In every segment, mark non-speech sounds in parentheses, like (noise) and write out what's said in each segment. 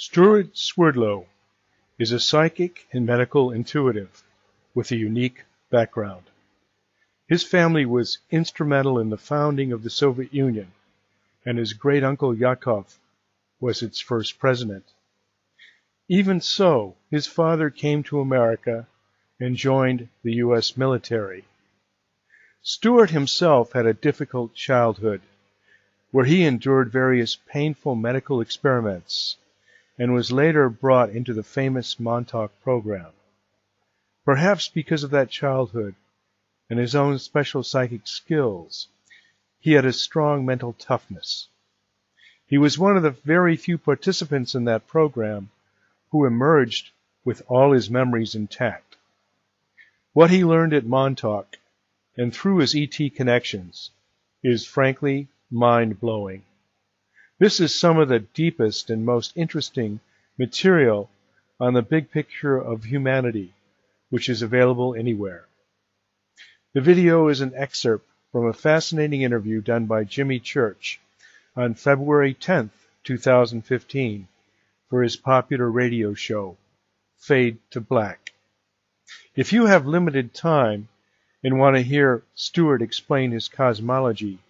Stewart Swerdlow is a psychic and medical intuitive with a unique background. His family was instrumental in the founding of the Soviet Union, and his great uncle Yakov was its first president. Even so, his father came to America and joined the U.S. military. Stewart himself had a difficult childhood, where he endured various painful medical experiments and was later brought into the famous Montauk program. Perhaps because of that childhood and his own special psychic skills, he had a strong mental toughness. He was one of the very few participants in that program who emerged with all his memories intact. What he learned at Montauk and through his ET connections is frankly mind blowing. This is some of the deepest and most interesting material on the big picture of humanity, which is available anywhere. The video is an excerpt from a fascinating interview done by Jimmy Church on February 10, 2015, for his popular radio show, Fade to Black. If you have limited time and want to hear Stewart explain his cosmology,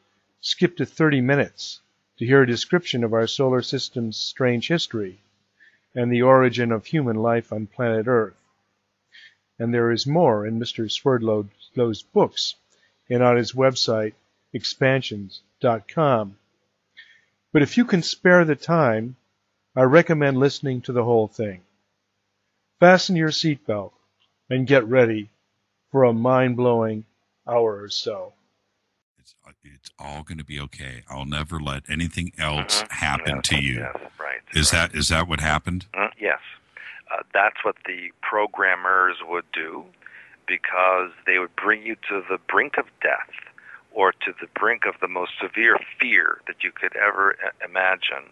skip to 30 minutes to hear a description of our solar system's strange history and the origin of human life on planet Earth. And there is more in Mr. Swerdlow's books and on his website, expansions.com. But if you can spare the time, I recommend listening to the whole thing. Fasten your seatbelt and get ready for a mind blowing hour or so. It's, uh, it's all going to be okay. I'll never let anything else Mhm. happen Yes, to you. Yes, right. Is right. that is that what happened? Mm, yes. Uh, that's what the programmers would do because they would bring you to the brink of death or to the brink of the most severe fear that you could ever imagine.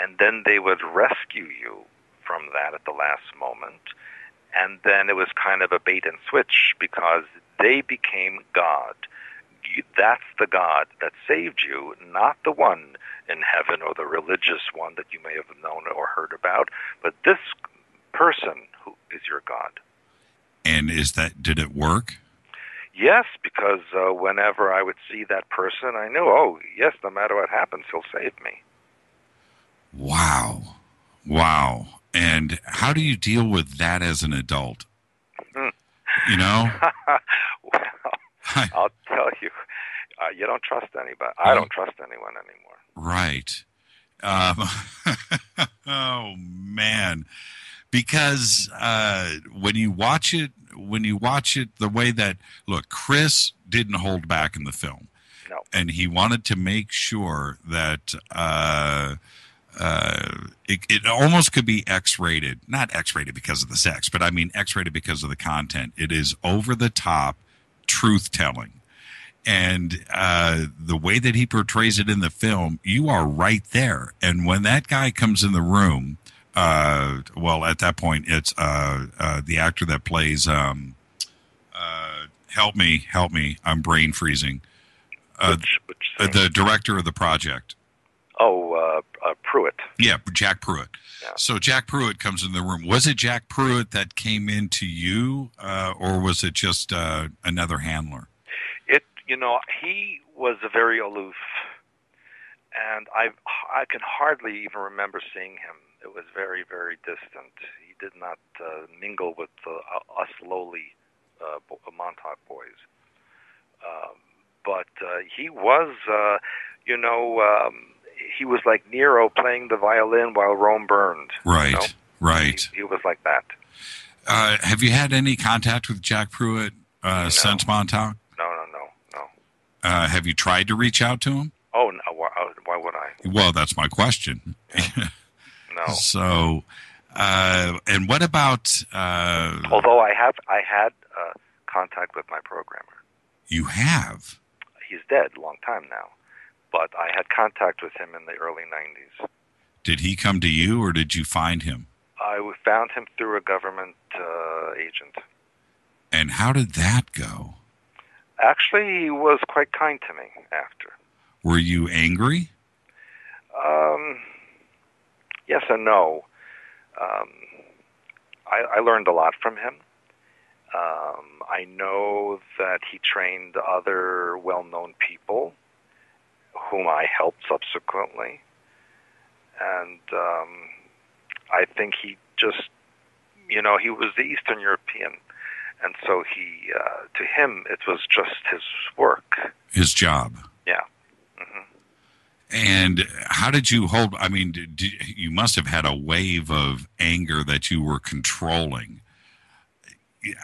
And then they would rescue you from that at the last moment. And then it was kind of a bait and switch because they became God. That's the God that saved you, not the one in heaven or the religious one that you may have known or heard about, but this person who is your God. And is that did it work? Yes, because uh, whenever I would see that person, I knew, oh, yes, no matter what happens, he'll save me. Wow, wow. And how do you deal with that as an adult? Hmm. You know, (laughs) well, I'll tell you, uh, you don't trust anybody. I don't trust anyone anymore. right? Um, (laughs) oh man, because uh, when you watch it, when you watch it, the way that look, Chris didn't hold back in the film. No. and he wanted to make sure that uh, uh, it, it almost could be X-rated, not X-rated because of the sex, but I mean X-rated because of the content. It is over the top truth telling, and uh, the way that he portrays it in the film, you are right there. And when that guy comes in the room, uh, well, at that point, it's uh, uh, the actor that plays. Um, uh, help me, help me! I'm brain freezing. Uh, which, which uh, the director of the project. oh, uh, uh, Pruitt. Yeah, Jack Pruitt. Yeah. So Jack Pruitt comes in the room. Was it Jack Pruitt that came into you, uh, or was it just uh, another handler? It, you know, he was very aloof, and I, I can hardly even remember seeing him. It was very, very distant. He did not uh, mingle with uh, us lowly uh, Montauk boys. Um, but uh, he was, uh, you know, um, he was like Nero playing the violin while Rome burned. you Right, know? right. He, he was like that. Uh, have you had any contact with Jack Pruitt uh, No. since Montauk? No, no, no, no. Uh, have you tried to reach out to him? Oh, no, why, uh, why would I? Well, that's my question. (laughs) No. So, uh, and what about uh, Although I have, I had uh, contact with my programmer. you have? He's dead, a long time now, but I had contact with him in the early '90s. Did he come to you, or did you find him? I found him through a government uh, agent. And how did that go? Actually, he was quite kind to me after. Were you angry? Um, yes and no. um, I, I learned a lot from him. Um, I know that he trained other well-known people whom I helped subsequently, and um, I think he just, you know, he was the Eastern European, and so he, uh, to him, it was just his work, his job. Yeah. hmm And how did you hold? I mean, did- you must have had a wave of anger that you were controlling.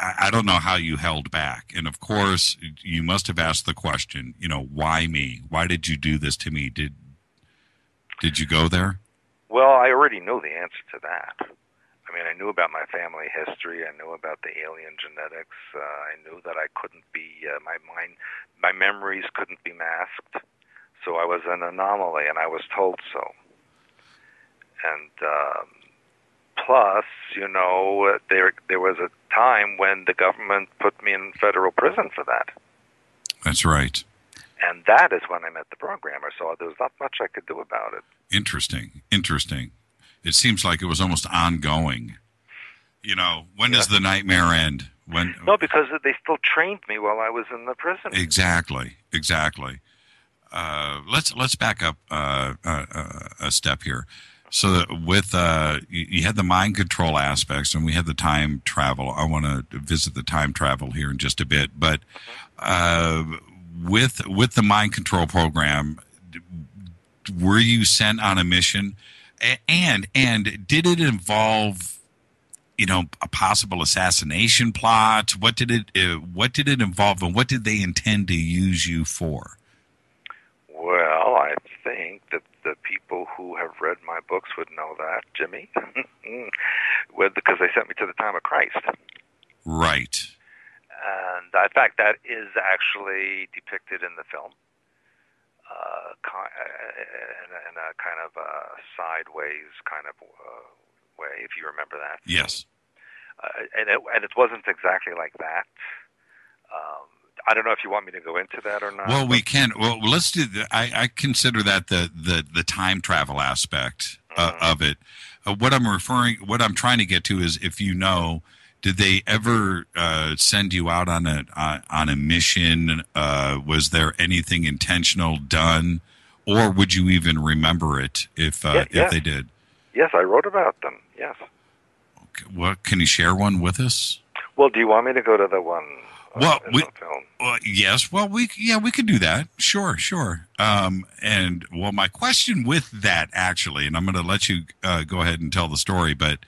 I, don't know how you held back. And of course, you must have asked the question, you know, why me? Why did you do this to me? Did did you go there? Well, I already knew the answer to that. I mean, I knew about my family history. I knew about the alien genetics. Uh, I knew that I couldn't be uh, my mind, my memories couldn't be masked. So I was an anomaly, and I was told so. And um, plus, you know, there there was a time when the government put me in federal prison for that, That's right. and that is when I met the programmer. So there was not much I could do about it. Interesting. Interesting. It seems like it was almost ongoing. You know, when does the nightmare end? When No, because they still trained me while I was in the prison. Exactly, exactly. Uh, let's let's back up uh, uh, uh, a step here. So with uh, you, you had the mind control aspects, and we had the time travel. I want to visit the time travel here in just a bit, but uh, with with the mind control program, were you sent on a mission, and and did it involve? you know a possible assassination plot what did it uh, what did it involve and what did they intend to use you for Well, I think that the people who have read my books would know that, Jimmy. (laughs) Because they sent me to the time of Christ. right And uh, in fact, that is actually depicted in the film. Uh, uh, in, a, in a kind of a sideways kind of uh, way, if you remember that. yes Uh, and, it, and it wasn't exactly like that. Um, I don't know if you want me to go into that or not. well we can well let's do the, I, I consider that the the the time travel aspect uh, Mhm. of it uh, what i'm referring what i'm trying to get to is if you know did they ever uh, send you out on a on, on a mission uh, was there anything intentional done or would you even remember it if uh, Yeah, if yeah. they did Yes, I wrote about them. Yes. what can you share one with us Well, do you want me to go to the one uh, Well, we- Well, yes. Well, we yeah we could do that. Sure, sure. Um, and well, my question with that actually, and I'm going to let you uh, go ahead and tell the story, but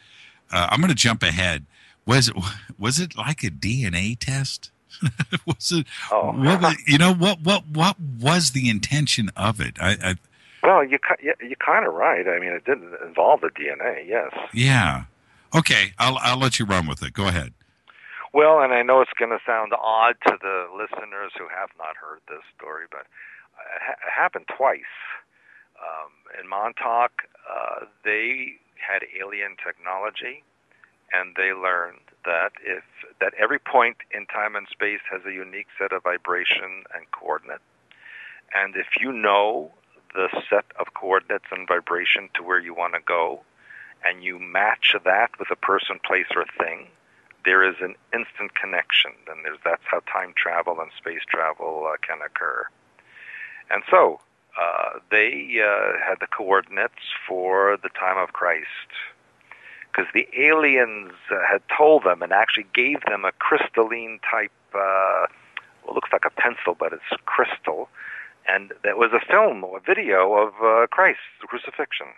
uh, I'm going to jump ahead. Was it was it like a DNA test? (laughs) was it? Oh. Was, you know what what what was the intention of it? I, I Well, you you're kind of right. I mean, it didn't involve the DNA. Yes. yeah. Okay, I'll I'll let you run with it. Go ahead. Well, and I know it's going to sound odd to the listeners who have not heard this story, but it, ha- it happened twice. Um, in Montauk, uh, they had alien technology, and they learned that if that every point in time and space has a unique set of vibration and coordinate, and if you know the set of coordinates and vibration to where you want to go, and you match that with a person, place, or thing, there is an instant connection, and that's how time travel and space travel uh, can occur. And so uh, they uh, had the coordinates for the time of Christ, because the aliens uh, had told them and actually gave them a crystalline type. Uh, well, looks like a pencil, but it's crystal, and there was a film or a video of uh, Christ, the crucifixion,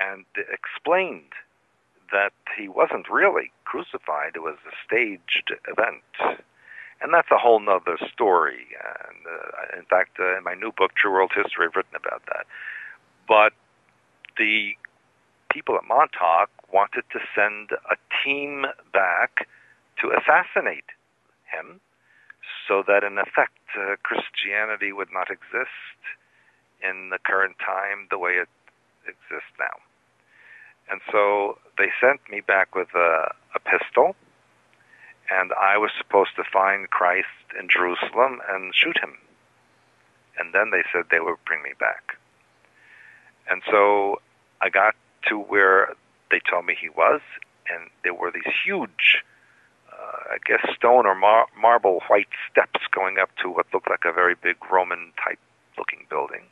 and it explained that he wasn't really crucified. It was a staged event. And that's a whole nother story. And uh, in fact, uh, in my new book, True World History, I've written about that. But the people at Montauk wanted to send a team back to assassinate him so that, in effect, uh, Christianity would not exist in the current time the way it exists now. And so they sent me back with a, a pistol, and I was supposed to find Christ in Jerusalem and shoot him. And then they said they would bring me back. And so I got to where they told me he was, and there were these huge, uh, I guess, stone or mar- marble white steps going up to what looked like a very big Roman type looking building.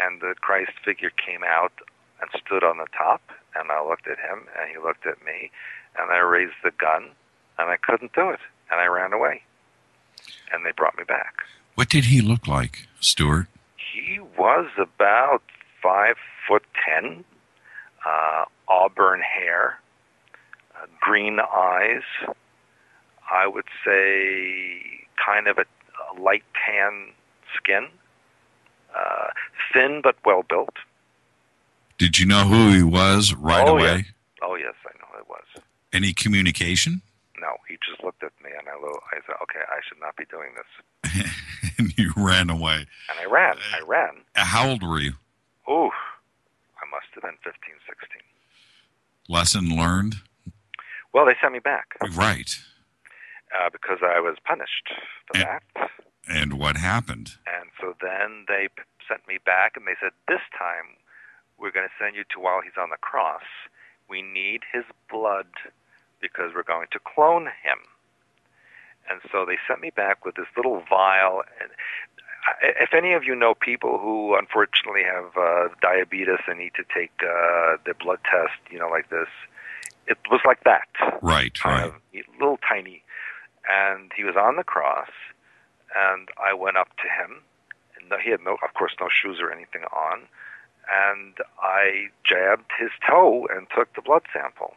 And the Christ figure came out and stood on the top, and I looked at him, and he looked at me, and I raised the gun, and I couldn't do it, and I ran away. And they brought me back. What did he look like, Stewart? He was about five foot ten, uh, auburn hair, uh, green eyes. I would say kind of a, a light tan skin, uh, thin but well built. Did you know who he was right Oh, away? Oh yes, I know who it was. Any communication? No, he just looked at me, and I, I said, "Okay, I should not be doing this." (laughs) and you ran away. And I ran. I ran. How old were you? Ooh, I must have been 15, 16. Lesson learned? Well, they sent me back Right. uh, because I was punished for Yeah. that. And what happened? And so then they sent me back, and they said, "This time, we're going to send you to while he's on the cross. We need his blood because we're going to clone him." And so they sent me back with this little vial. And if any of you know people who unfortunately have uh, diabetes and need to take uh, their blood test, you know, like this, it was like that Right, right. little tiny. And he was on the cross, and I went up to him. And no- he had no, of course, no shoes or anything on. And I jabbed his toe and took the blood sample.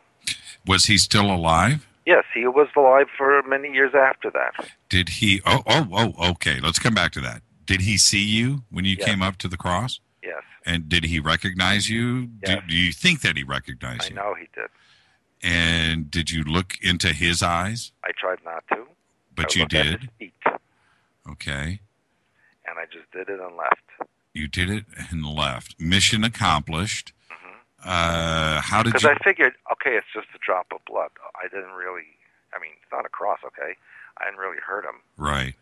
Was he still alive? Yes, he was alive for many years after that. Did he? Oh, oh, oh, okay. Let's come back to that. Did he see you when you Yes. came up to the cross? Yes, And did he recognize you? Do, Yes. do you think that he recognized I you? know he did. And did you look into his eyes? I tried not to. But I you did. Okay. and I just did it and left. You did it and left. Mission accomplished. Mhm. Uh, how did Because? I figured, okay, it's just a drop of blood. I didn't really. I mean, it's not a cross, okay? I didn't really hurt him. right.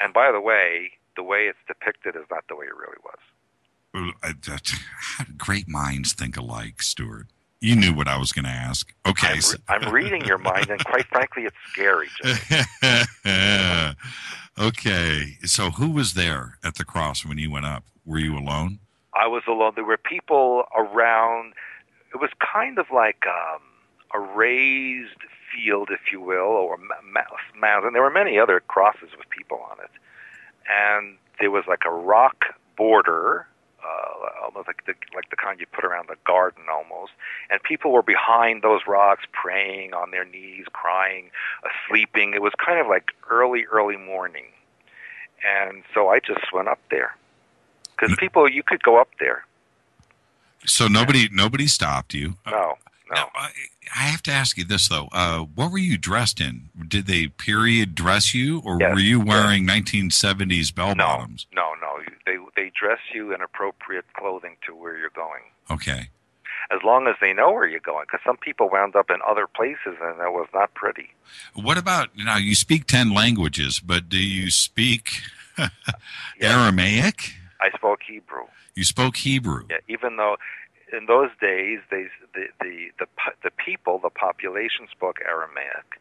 And by the way, the way it's depicted is not the way it really was. Uh, (laughs) Great minds think alike, Stewart. You knew what I was going to ask. Okay. I'm, so- I'm reading your mind, and quite frankly, it's scary. (laughs) Okay. So who was there at the cross when you went up? Were you alone? I was alone. There were people around. It was kind of like um, a raised field, if you will, or ma- mountain. There were many other crosses with people on it, and there was like a rock border, uh, almost like the like the kind you put around the garden, almost. And people were behind those rocks, praying on their knees, crying, uh, sleeping. It was kind of like early, early morning, and so I just went up there because people, you could go up there. So nobody nobody stopped you. No, no. Now, I, I have to ask you this though. Uh, what were you dressed in? Did they period dress you, or Yes, were you yes. wearing 1970s bell No, bottoms? no, no. They they dress you in appropriate clothing to where you're going, Okay. as long as they know where you're going. Because some people wound up in other places, and that was not pretty. What about now? You speak ten languages, but do you speak (laughs) Yes. Aramaic? I spoke Hebrew. You spoke Hebrew. Yeah, even though in those days they the the the the people, the population spoke Aramaic,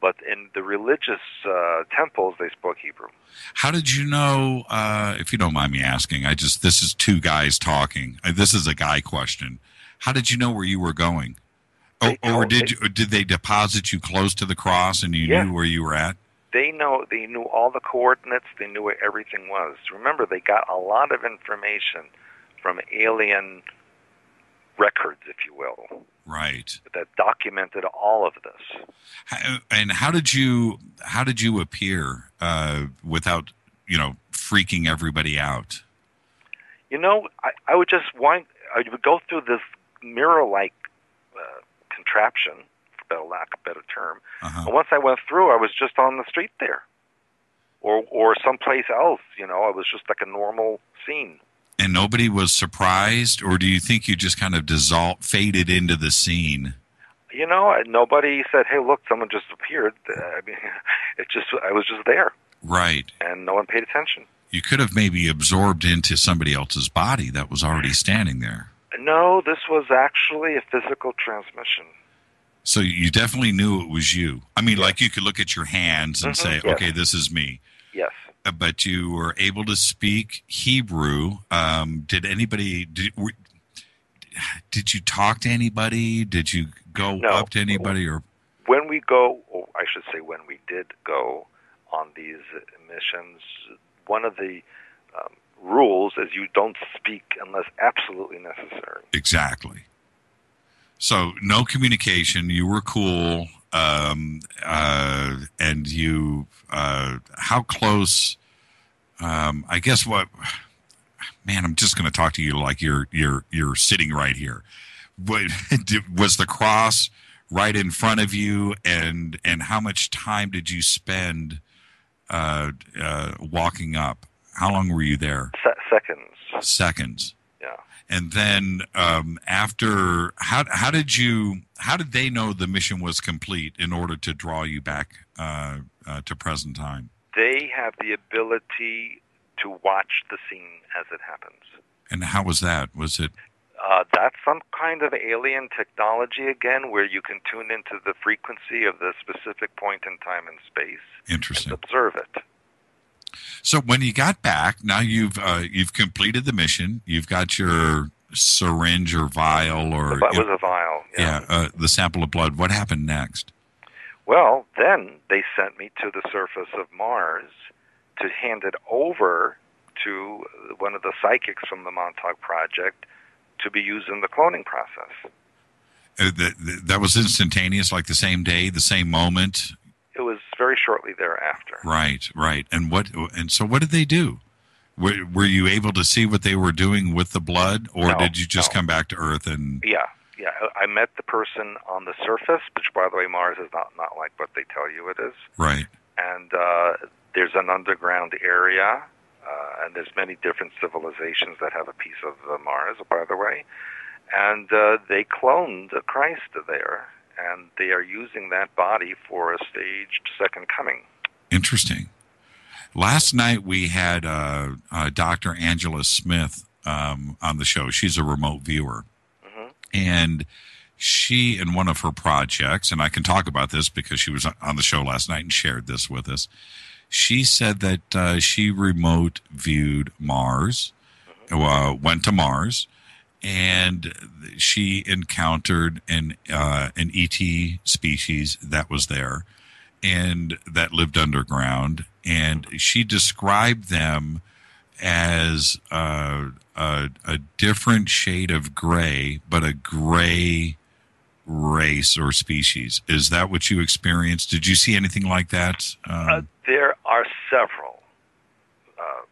but in the religious uh, temples they spoke Hebrew. How did you know? Uh, if you don't mind me asking, I just this is two guys talking. Uh, this is a guy question. How did you know where you were going? Oh, or did they- you, or did they deposit you close to the cross and you Yeah. knew where you were at? They know they knew all the coordinates. They knew where everything was. Remember, they got a lot of information from alien records, if you will, Right. that documented all of this. How- And how did you how did you appear uh, without you know freaking everybody out? You know, I, I would just wind, I would go through this mirror-like uh, contraption, for better lack of a better term. Uh-huh. And once I went through, I was just on the street there, or or someplace else. You know, I was just like a normal scene. And nobody was surprised, or do you think you just kind of dissolved, faded into the scene? You know, nobody said, "Hey, look, someone just appeared." Uh, I mean, (laughs) it just I was just there, Right. and no one paid attention. You could have maybe absorbed into somebody else's body that was already standing there. No, this was actually a physical transmission. So you definitely knew it was you. I mean, like you could look at your hands and Mhm, say, yes. "Okay, this is me." Yes. But you were able to speak Hebrew. Um, did anybody? Did, were, did you talk to anybody? Did you go No. up to anybody? Or When we go, or I should say, when we did go on these missions, one of the um, rules is you don't speak unless absolutely necessary. exactly. So no communication. You were cool, um, uh, and you. Uh, how close? Um, I guess what. Man, I'm just going to talk to you like you're you're you're sitting right here. What (laughs) was the cross right in front of you, and and how much time did you spend uh, uh, walking up? How long were you there? Se- seconds. Seconds. And then um, after, how how did you how did they know the mission was complete in order to draw you back uh, uh, to present time? They have the ability to watch the scene as it happens. And how was that? Was it Uh, that's some kind of alien technology again, where you can tune into the frequency of the specific point in time and space and interesting? observe it. So when you got back, now you've uh, you've completed the mission. You've got your syringe or vial or But it was a vial. yeah, uh, the sample of blood. What happened next? Well, then they sent me to the surface of Mars to hand it over to one of the psychics from the Montauk Project to be used in the cloning process. Uh, that, that was instantaneous, like the same day, the same moment. It was very shortly thereafter. Right, right. And what? And so, what did they do? Were, were you able to see what they were doing with the blood, or No, did you just no. come back to Earth and? Yeah, yeah. I met the person on the surface, which, by the way, Mars is not not like what they tell you it is. Right. And uh, there's an underground area, uh, and there's many different civilizations that have a piece of uh, Mars, by the way. And uh, they cloned a Christ there, and they are using that body for a staged second coming. Interesting. Last night we had uh, uh, Dr. Angela Smith um, on the show. She's a remote viewer, hmm and she, in one of her projects, and I can talk about this because she was on the show last night and shared this with us. She said that uh, she remote viewed Mars, uh, went to Mars, and she encountered an uh, an ET species that was there, and that lived underground. And she described them as uh, a, a different shade of gray, but a gray race or species. Is that what you experienced? Did you see anything like that? Um, Uh, there are several uh,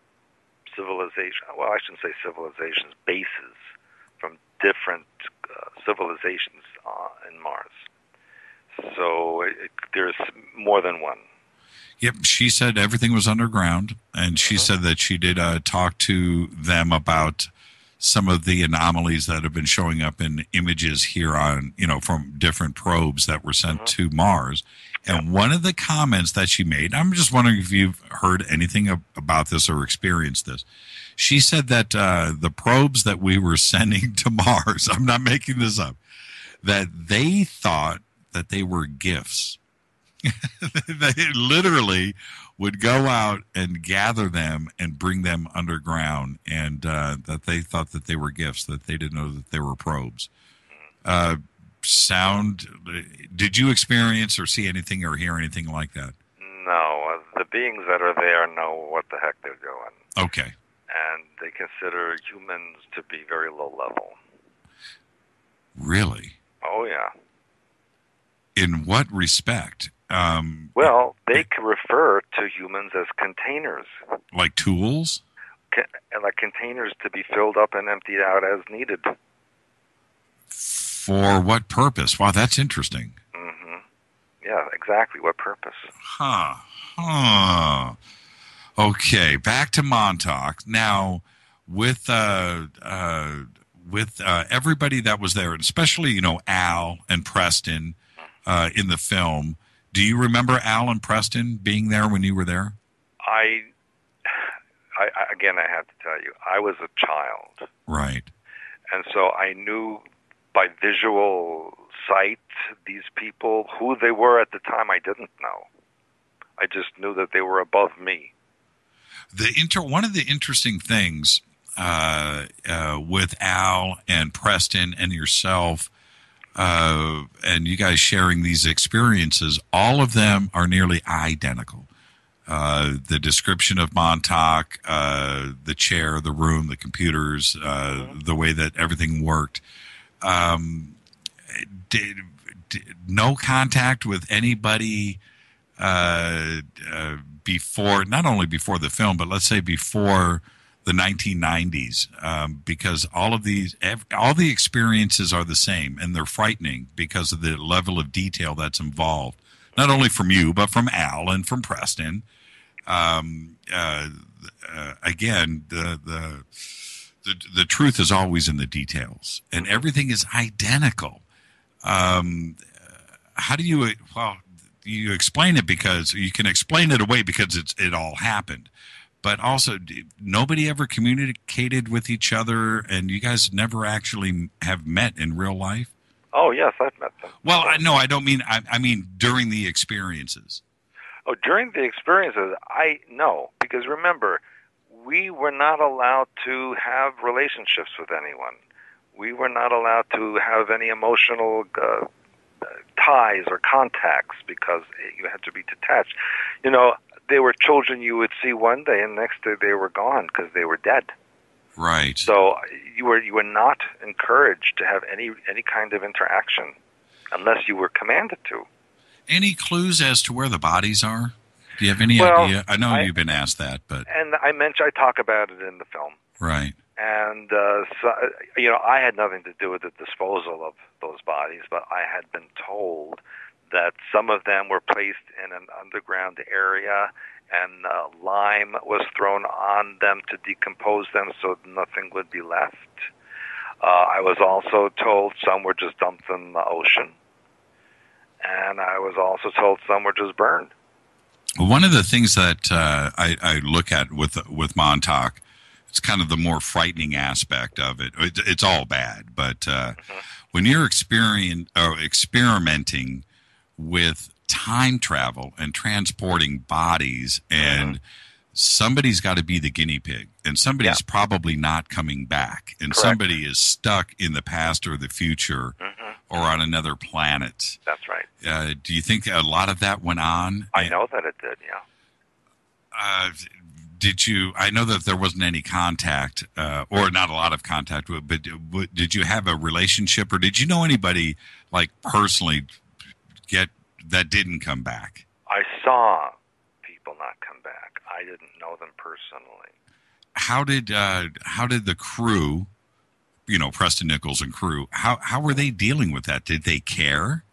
civilizations, well, I shouldn't say civilizations, bases different uh, civilizations uh, in Mars. So it, it, there's more than one. Yep, she said everything was underground, and she Mhm. said that she did uh, talk to them about some of the anomalies that have been showing up in images here on, you know, from different probes that were sent Mhm. to Mars. And one of the comments that she made, I'm just wondering if you've heard anything ab- about this or experienced this. She said that uh, the probes that we were sending to Mars, (laughs) I'm not making this up, that they thought that they were gifts. (laughs) they literally would go out and gather them and bring them underground, and uh, that they thought that they were gifts, that they didn't know that they were probes. Uh, sound? Did you experience or see anything or hear anything like that? No, uh, the beings that are there know what the heck they're doing, Okay, and they consider humans to be very low level. really? Oh, yeah. In what respect? Um, Well, they refer to humans as containers, like tools? ca- like containers to be filled up and emptied out as needed. For what purpose? Wow, that's interesting. Mm -hmm. Yeah, exactly. What purpose? Huh. Huh. Okay, back to Montauk. Now, with uh, uh, with uh, everybody that was there, and especially you know Al and Preston uh, in the film. Do you remember Al and Preston being there when you were there? I, I, I again, I have to tell you, I was a child, Right. and so I knew by visual sight these people who they were at the time. I didn't know. I just knew that they were above me. The inter one of the interesting things uh, uh, with Al and Preston and yourself, uh, and you guys sharing these experiences, all of them are nearly identical. Uh, the description of Montauk, uh, the chair, the room, the computers, uh, mm-hmm. the way that everything worked. Um, did, did, no contact with anybody before, not only before the film, but let's say before the 1990s um, because all of these all the experiences are the same and they're frightening because of the level of detail that's involved not only from you but from al and from preston. Um, uh, uh, again the, the the the truth is always in the details and everything is identical. Um, how do you well you explain it because you can explain it away because it's it all happened. But also nobody ever communicated with each other and you guys never actually have met in real life? Oh yes i've met them. Well i know i don't mean I, I mean during the experiences. Oh during the experiences i know because remember we were not allowed to have relationships with anyone. We were not allowed to have any emotional uh, ties or contacts because you had to be detached. You know, they were children you would see one day, and next day they were gone because they were dead. Right. So you were you were not encouraged to have any any kind of interaction unless you were commanded to. Any clues as to where the bodies are? Do you have any well, idea? I know I, you've been asked that, but and I mentioned I talk about it in the film. Right. And uh, so, you know, I had nothing to do with the disposal of those bodies, but I had been told that some of them were placed in an underground area and uh, lime was thrown on them to decompose them so nothing would be left. Uh, I was also told some were just dumped in the ocean. And I was also told some were just burned. One of the things that uh, I, I, look at with with Montauk, it's kind of the more frightening aspect of it. it it's all bad, but uh, mm-hmm. when you're experien- or experimenting with time travel and transporting bodies and mm-hmm. somebody's got to be the guinea pig and somebody's yeah. probably not coming back and Correct. somebody is stuck in the past or the future mm-hmm. or on another planet that's right uh, do you think a lot of that went on i know that it did yeah uh, did you i know that there wasn't any contact uh, or not a lot of contact but did you have a relationship or did you know anybody like personally get that didn't come back? I saw people not come back. I didn't know them personally. How did uh, how did the crew, you know, Preston Nichols and crew, how how were they dealing with that? Did they care?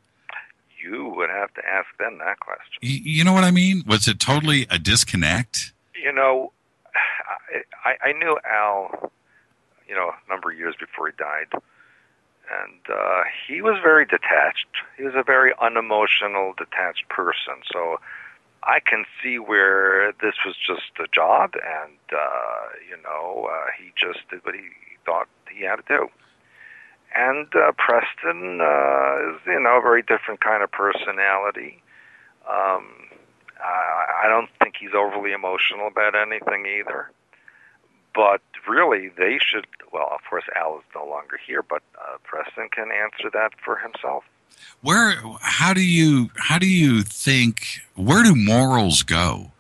You would have to ask them that question. You know what I mean? Was it totally a disconnect? You know, (sighs) I, I knew Al, you know, a number of years before he died and uh, he was very detached. He was a very unemotional, detached person. So I can see where this was just a job, and uh, you know, uh, he just did what he thought he had to do. And uh, Preston uh, is, you know, a very different kind of personality. Um, I, I don't think he's overly emotional about anything either. But really they should well of course al is no longer here but uh, preston can answer that for himself. Where how do you how do you think where do morals go?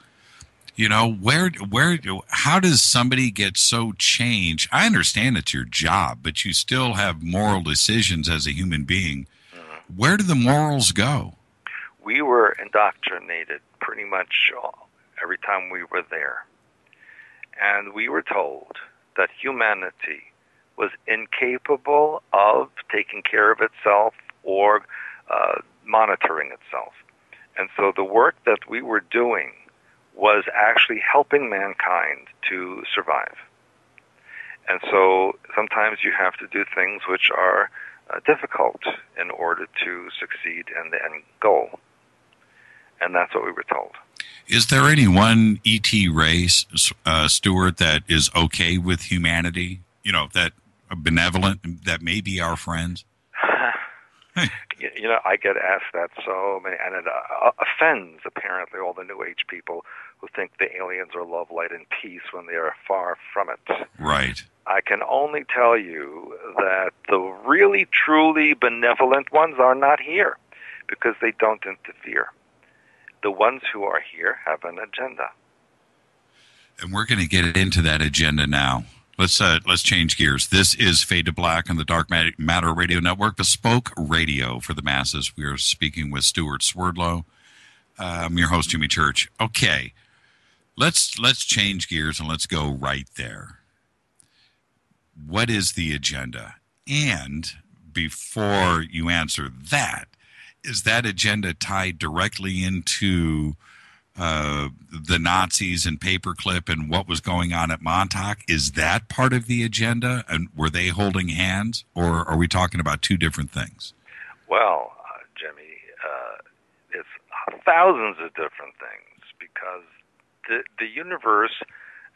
You know where where how does somebody get so changed? I understand it's your job but you still have moral decisions as a human being. Mm-hmm. where do the morals go? We were indoctrinated pretty much every time we were there and we were told that humanity was incapable of taking care of itself or uh, monitoring itself. And so the work that we were doing was actually helping mankind to survive. And so sometimes you have to do things which are uh, difficult in order to succeed in the end goal. And that's what we were told. Is there any one ET race, uh, Stewart, that is okay with humanity? You know, that benevolent that may be our friends? (laughs) you know, I get asked that so many, and it uh, offends apparently all the New Age people who think the aliens are love, light, and peace when they are far from it. Right. I can only tell you that the really, truly benevolent ones are not here because they don't interfere. The ones who are here have an agenda. And we're going to get into that agenda now. Let's uh, let's change gears. This is Fade to Black on the Dark Matter Radio Network, bespoke radio for the masses. We are speaking with Stewart Swerdlow. I'm your host, Jimmy Church. Okay, let's let's change gears and let's go right there. What is the agenda? And before you answer that, is that agenda tied directly into uh, the Nazis and paperclip and what was going on at Montauk. Is that part of the agenda? And were they holding hands, or are we talking about two different things? Well, uh, Jimmy, uh, it's thousands of different things because the the universe,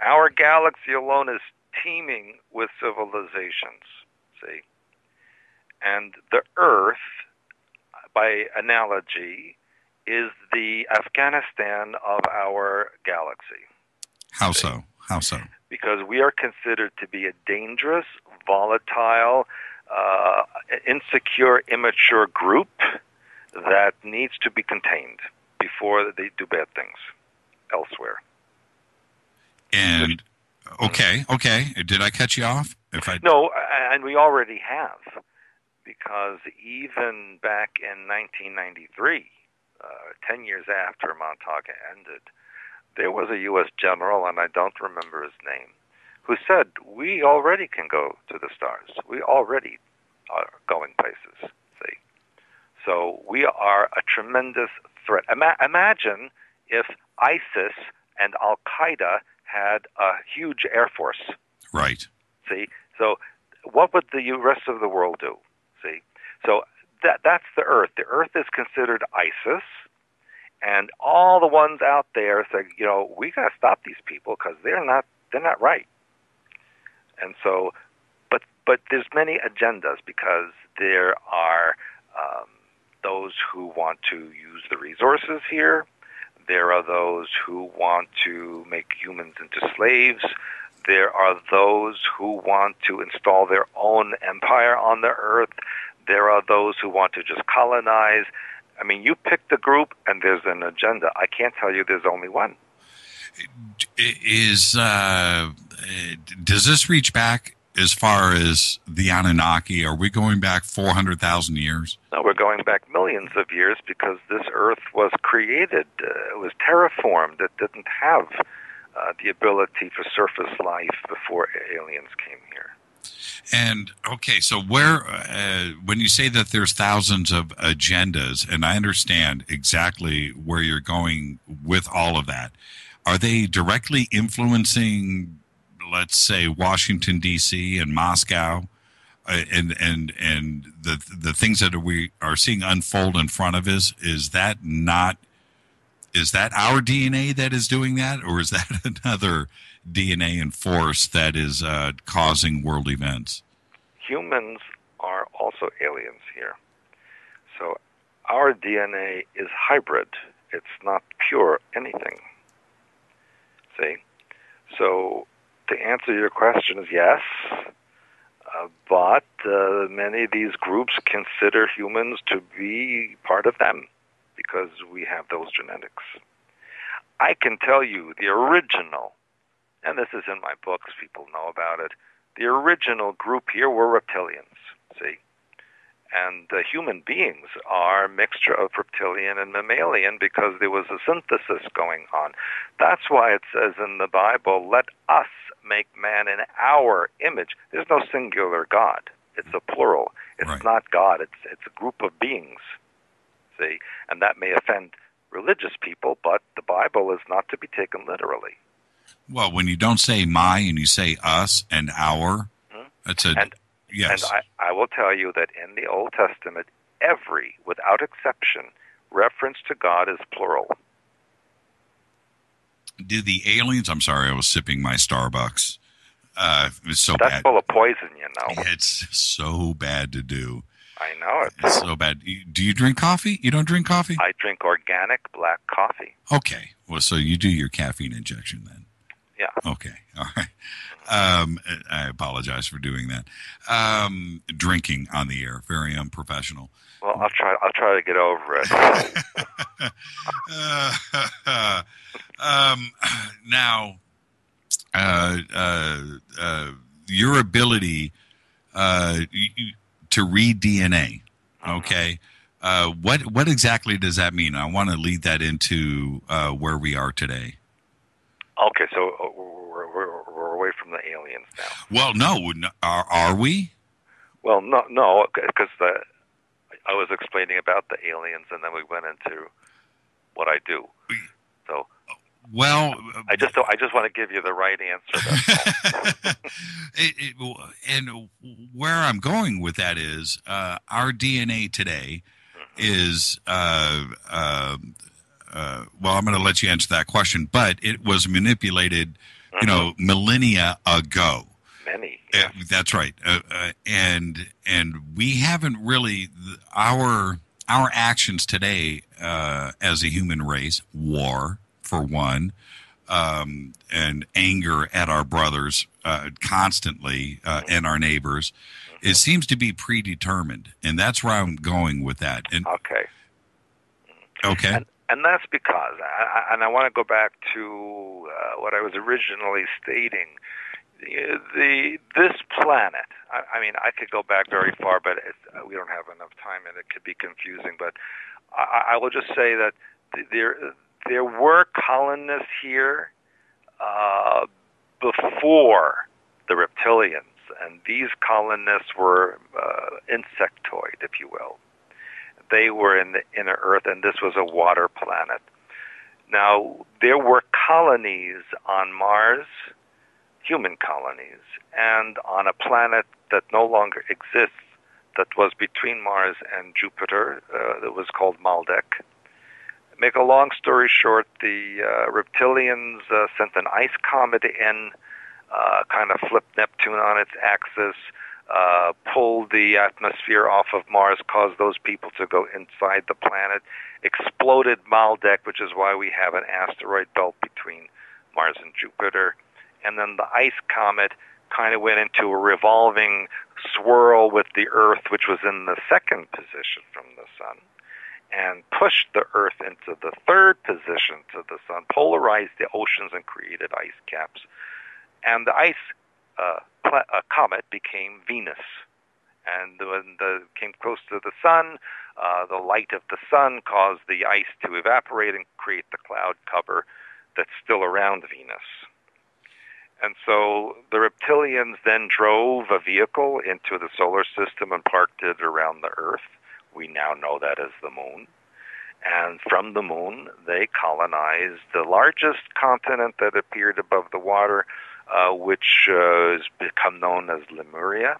our galaxy alone, is teeming with civilizations. See, and the Earth, by analogy, is the Afghanistan of our galaxy. How so? How so? Because we are considered to be a dangerous, volatile, uh, insecure, immature group that needs to be contained before they do bad things elsewhere. And okay, okay. Did I cut you off? If I no, and we already have, because even back in 1993, uh, 10 years after Montauk ended, there was a U.S. general, and I don't remember his name, who said, We already can go to the stars. We already are going places, see? So we are a tremendous threat. Ima- imagine if ISIS and Al Qaeda had a huge air force. Right. See? So what would the rest of the world do? So that that's the Earth. The Earth is considered ISIS, and all the ones out there say, you know, we got to stop these people because they're not they're not right. And so, but but there's many agendas because there are um, those who want to use the resources here. There are those who want to make humans into slaves. There are those who want to install their own empire on the earth. There are those who want to just colonize. I mean, you pick the group, and there's an agenda. I can't tell you there's only one. Is uh, does this reach back as far as the Anunnaki? Are we going back four hundred thousand years? No, we're going back millions of years because this Earth was created. Uh, it was terraformed. It didn't have uh, the ability for surface life before aliens came here. And okay, so where uh, when you say that there's thousands of agendas, and I understand exactly where you're going with all of that, are they directly influencing, let's say, Washington D.C. and Moscow, uh, and and and the the things that we are seeing unfold in front of us? Is that not? Is that our DNA that is doing that, or is that (laughs) another? DNA and force that is uh, causing world events? Humans are also aliens here. So our DNA is hybrid. It's not pure anything. See? So to answer to your question is yes, uh, but uh, many of these groups consider humans to be part of them because we have those genetics. I can tell you the original and this is in my books, people know about it. The original group here were reptilians, see? And uh, human beings are a mixture of reptilian and mammalian because there was a synthesis going on. That's why it says in the Bible, let us make man in our image. There's no singular God. It's a plural. It's right. not God. It's it's a group of beings. See, and that may offend religious people, but the Bible is not to be taken literally. Well, when you don't say my and you say us and our, mm-hmm. that's a and, yes. And I, I will tell you that in the Old Testament, every, without exception, reference to God is plural. Do the aliens? I'm sorry, I was sipping my Starbucks. Uh, it's so That's bad. full of poison, you know. It's so bad to do. I know it. It's so bad. Do you drink coffee? You don't drink coffee? I drink organic black coffee. Okay. Well, so you do your caffeine injection then. Yeah. Okay. (laughs) All right. Um, I apologize for doing that. Um, drinking on the air, very unprofessional. Well, I'll try. I'll try to get over it. uh, (laughs) um, now, uh, uh, uh, your ability uh, to read DNA. Okay. Uh, what what exactly does that mean? I want to lead that into uh, where we are today. Okay, so uh, we're, we're, we're away from the aliens now. Well, no, are are we? Well, no, no, because the I was explaining about the aliens, and then we went into what I do. So Well, I just I just want to give you the right answer. (laughs) It, it, and where I'm going with that is uh, our DNA today is uh, uh, uh, well. I'm going to let you answer that question, but it was manipulated, you know, millennia ago. Many. Uh, that's right, uh, uh, and and we haven't really our our actions today uh, as a human race, war for one, um, and anger at our brothers uh, constantly uh, and our neighbors. It seems to be predetermined, and that's where I'm going with that. And Okay. okay, And, and that's because, I, and I want to go back to uh, what I was originally stating. The, the this planet. I, I mean, I could go back very far, but it's, uh, we don't have enough time, and it could be confusing. But I, I will just say that there there were colonists here uh, before the reptilians, and these colonists were uh, insectoid, if you will they were in the inner earth and this was a water planet. Now there were colonies on mars human colonies and on a planet that no longer exists that was between mars and jupiter uh, that was called maldek. Make a long story short the uh, reptilians uh, sent an ice comet in uh, kind of flipped neptune on its axis uh, pulled the atmosphere off of Mars, caused those people to go inside the planet, exploded Maldek, which is why we have an asteroid belt between Mars and Jupiter. And then the ice comet kind of went into a revolving swirl with the Earth, which was in the second position from the Sun, and pushed the Earth into the third position to the Sun, polarized the oceans, and created ice caps. And the ice uh, uh, comet became Venus. And when the came close to the sun, uh, the light of the sun caused the ice to evaporate and create the cloud cover that's still around Venus. And so the reptilians then drove a vehicle into the solar system and parked it around the Earth. We now know that as the moon. And from the moon, they colonized the largest continent that appeared above the water, uh, which uh, has become known as Lemuria.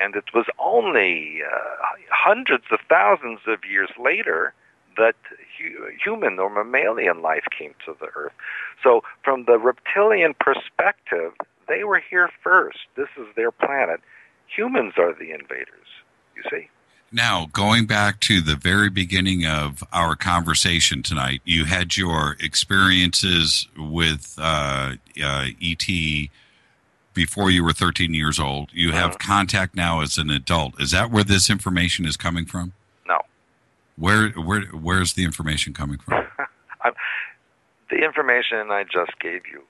And it was only uh, hundreds of thousands of years later that hu- human or mammalian life came to the Earth. So, from the reptilian perspective, they were here first. This is their planet. Humans are the invaders, you see? Now, going back to the very beginning of our conversation tonight, you had your experiences with uh, uh, ET before you were 13 years old. You have contact now as an adult. Is that where this information is coming from? No. Where where where's the information coming from? (laughs) The information I just gave you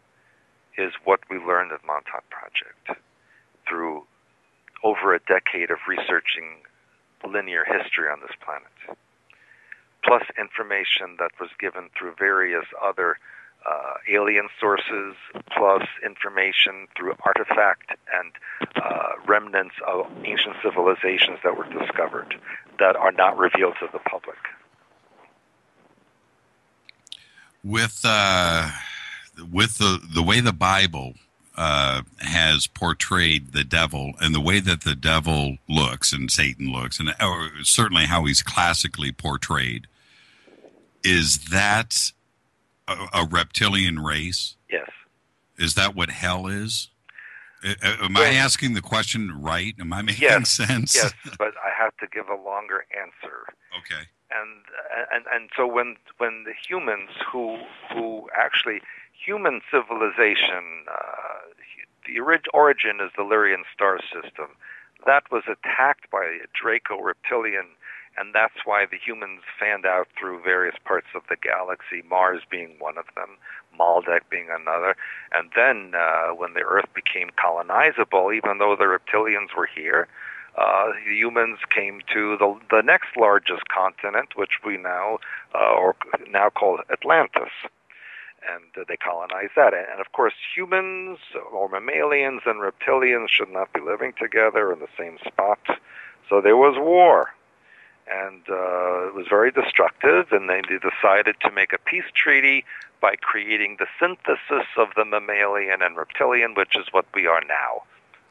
is what we learned at Montauk Project through over a decade of researching linear history on this planet, plus information that was given through various other uh, alien sources, plus information through artifact and uh, remnants of ancient civilizations that were discovered that are not revealed to the public. With uh, with the the way the Bible uh, has portrayed the devil and the way that the devil looks and Satan looks, and or certainly how he's classically portrayed, is that a, a reptilian race? Yes. Is that what hell is? Am I asking the question right? Am I making Yes, sense? Yes, (laughs) but I have to give a longer answer. Okay. and and and so when when the humans who who actually human civilization uh, the orig- origin is the Lyrian star system. That was attacked by a Draco reptilian and that's why the humans fanned out through various parts of the galaxy Mars being one of them Maldek being another. And then uh, when the earth became colonizable even though the reptilians were here uh, humans came to the the next largest continent, which we now uh, or now call Atlantis, and uh, they colonized that. And, and of course, humans or mammalians and reptilians should not be living together in the same spot. So there was war, and uh, it was very destructive. And they decided to make a peace treaty by creating the synthesis of the mammalian and reptilian, which is what we are now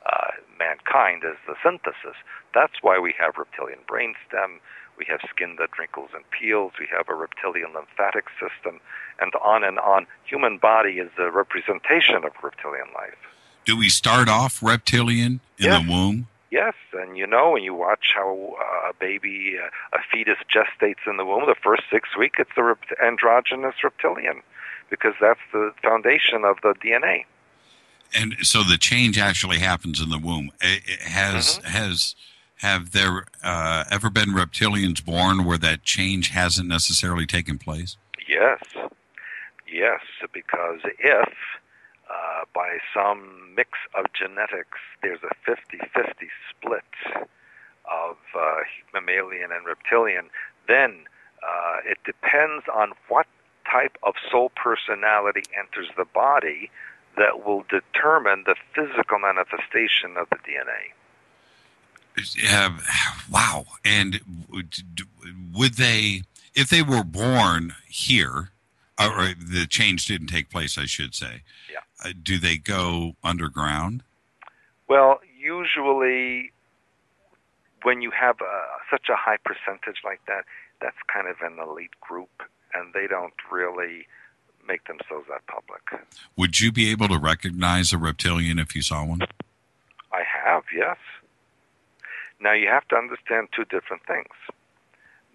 uh, mankind is the synthesis. That's why we have reptilian brainstem, we have skin that wrinkles and peels, we have a reptilian lymphatic system, and on and on. Human body is a representation of reptilian life. Do we start off reptilian in Yes. the womb? Yes, and you know when you watch how uh, a baby, uh, a fetus gestates in the womb, the first six weeks it's the rept- androgynous reptilian, because that's the foundation of the DNA. And so the change actually happens in the womb. It, it has Mm-hmm. has have there uh, ever been reptilians born where that change hasn't necessarily taken place? Yes, yes, because if uh, by some mix of genetics there's a 50-50 split of uh, mammalian and reptilian, then uh, it depends on what type of soul personality enters the body that will determine the physical manifestation of the DNA. Uh, wow. And would- they, if they were born here, or or the change didn't take place, I should say, Yeah. uh, do they go underground? Well, usually when you have uh, such a high percentage like that, that's kind of an elite group, and they don't really make themselves that public. Would you be able to recognize a reptilian if you saw one? I have, yes. Now you have to understand two different things.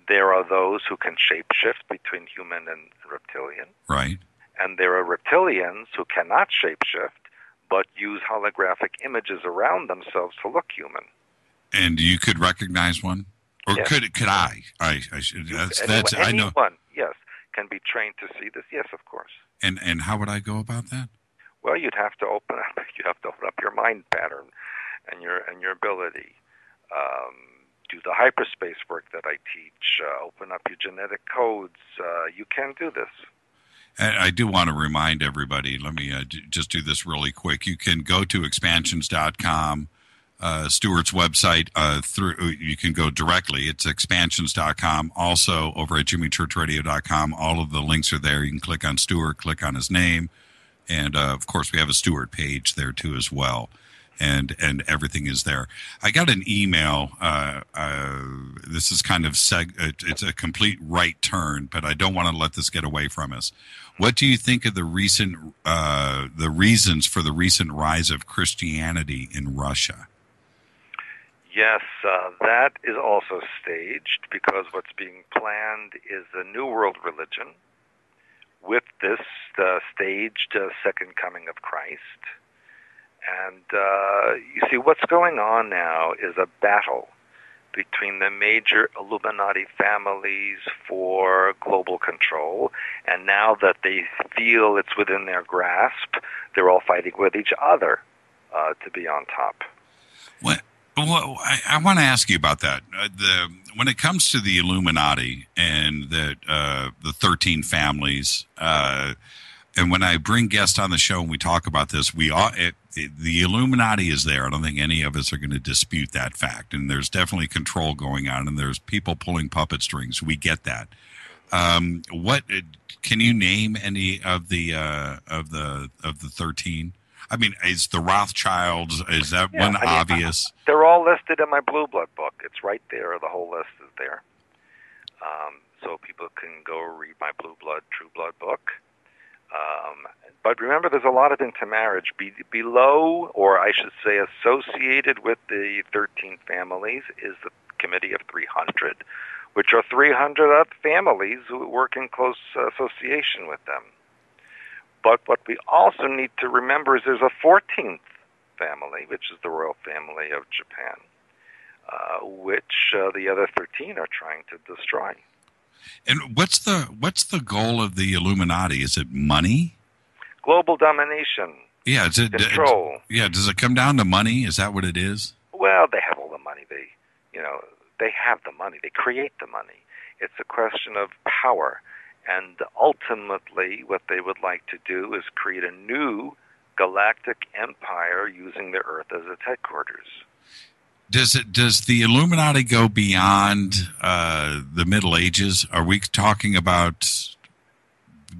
There are those who can shapeshift between human and reptilian, Right. and there are reptilians who cannot shapeshift but use holographic images around themselves to look human. And you could recognize one, or Yes. could could I? I, I should. That's Anyone- that's I know. anyone, yes, can be trained to see this. Yes, of course. And and how would I go about that? Well, you'd have to open up. (laughs) You have to open up your mind pattern, and your and your ability. Um, do the hyperspace work that I teach. Uh, open up your genetic codes. Uh, you can do this. And I do want to remind everybody. Let me uh, just do this really quick. You can go to expansions.com. Uh, Stewart's website uh, through you can go directly it's expansions.com also over at jimmychurchradio.com all of the links are there you can click on Stewart click on his name and uh, of course we have a Stewart page there too as well and and everything is there. I got an email uh, uh, this is kind of seg- it's a complete right turn but I don't want to let this get away from us. What do you think of the recent uh, the reasons for the recent rise of Christianity in Russia? Yes, uh, that is also staged because what's being planned is a new world religion with this uh, staged uh, second coming of Christ. And uh, you see, what's going on now is a battle between the major Illuminati families for global control. And now that they feel it's within their grasp, they're all fighting with each other uh, to be on top. What? Well, I, I want to ask you about that. Uh, the when it comes to the Illuminati and the uh, the thirteen families, uh, and when I bring guests on the show and we talk about this, we all it, it, the Illuminati is there. I don't think any of us are going to dispute that fact. And there's definitely control going on, and there's people pulling puppet strings. We get that. Um, what can you name any of the uh, of the of the thirteen? I mean, is the Rothschilds? Is that Yeah, one I mean, obvious? (laughs) They're all listed in my Blue Blood book. It's right there. The whole list is there. Um, so people can go read my Blue Blood, True Blood book. Um, But remember, there's a lot of intermarriage. Be, below, or I should say, associated with the 13 families, is the Committee of 300, which are 300 families who work in close association with them. But what we also need to remember is there's a 14th family, which is the royal family of Japan, uh, which uh, the other 13 are trying to destroy. And what's the what's the goal of the Illuminati? Is it money? Global domination. Yeah, is it control? yeah, does it come down to money? Is that what it is? Well, they have all the money. They, you know, they have the money. They create the money. It's a question of power. And ultimately, what they would like to do is create a new galactic empire using the Earth as its headquarters. Does it? Does the Illuminati go beyond uh, the Middle Ages? Are we talking about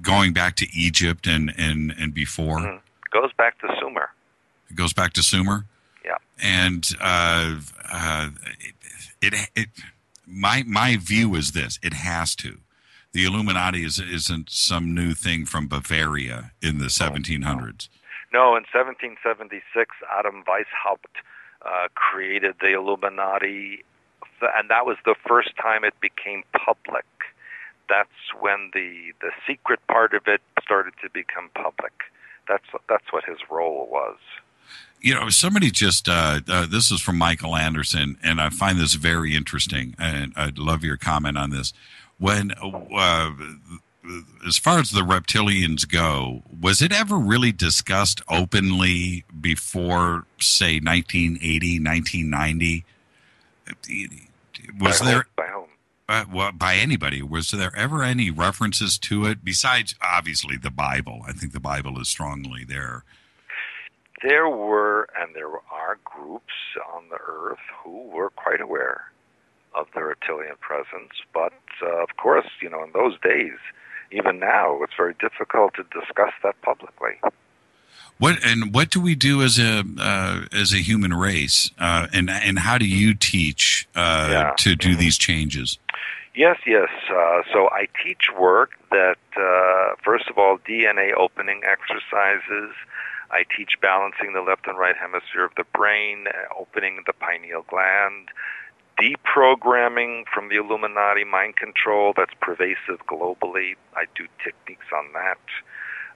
going back to Egypt and and and before? Mm-hmm. Goes back to Sumer. It goes back to Sumer. Yeah. And uh, uh, it, it, it my my view is this: it has to. The Illuminati is isn't some new thing from Bavaria in the 1700s. No, in 1776, Adam Weishaupt uh, created the Illuminati, and that was the first time it became public. That's when the the secret part of it started to become public. That's that's what his role was you know, somebody just uh, uh, this is from Michael Anderson, and I find this very interesting, and I'd love your comment on this. When, uh, as far as the reptilians go, was it ever really discussed openly before, say, 1980, 1990? Was by there? By whom? Uh, well, by anybody. Was there ever any references to it besides, obviously, the Bible? I think the Bible is strongly there there were and there are groups on the earth who were quite aware of the reptilian presence, but uh, of course, you know, in those days, even now, it's very difficult to discuss that publicly. What and what do we do as a uh, as a human race, uh, and and how do you teach uh, yeah. to do mm-hmm. these changes? Yes, yes. Uh, so I teach work that, uh, first of all, DNA opening exercises I teach balancing the left and right hemisphere of the brain, opening the pineal gland, deprogramming from the Illuminati mind control that's pervasive globally. I do techniques on that.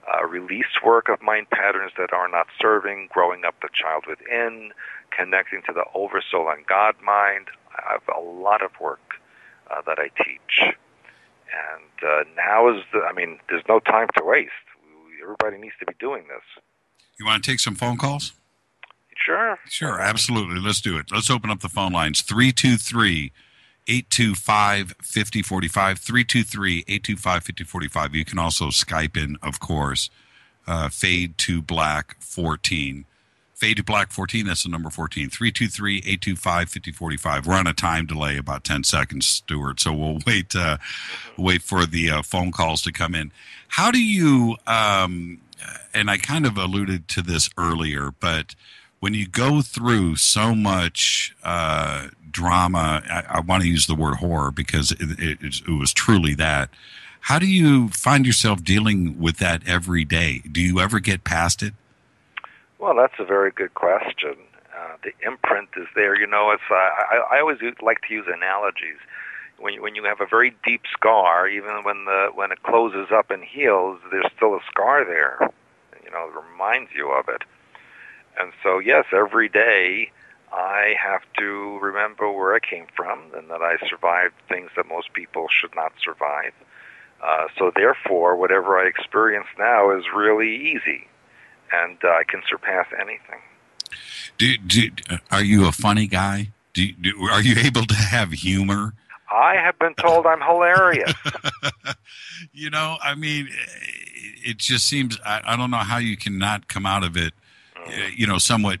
Uh, release work of mind patterns that are not serving, growing up the child within, connecting to the oversoul and God mind. I have a lot of work uh, that I teach. And uh, now is the, I mean, there's no time to waste. Everybody needs to be doing this. You want to take some phone calls? Sure. Sure, absolutely. Let's do it. Let's open up the phone lines 323 825 5045. 323 825 5045. You can also Skype in, of course, uh, Fade to Black 14. Fade to Black 14, that's the number 14. 323 825 5045. We're on a time delay, about 10 seconds, Stewart, so we'll (laughs) wait, uh, wait for the uh, phone calls to come in. How do you. Um, and I kind of alluded to this earlier, but when you go through so much uh, drama, I, I want to use the word horror because it, it, it, was truly that. How do you find yourself dealing with that every day? Do you ever get past it? Well, that's a very good question. Uh, the imprint is there. You know, it's uh, I, I always like to use analogies. When you, when you have a very deep scar, even when the when it closes up and heals, there's still a scar there you know, it reminds you of it. And so, yes, every day I have to remember where I came from and that I survived things that most people should not survive. Uh, so, therefore, whatever I experience now is really easy, and uh, I can surpass anything. Do, do, are you a funny guy? Do, do, are you able to have humor? I have been told I'm hilarious. (laughs) you know, I mean, it just seems I, I, don't know how you cannot come out of it. Mm-hmm. You know, somewhat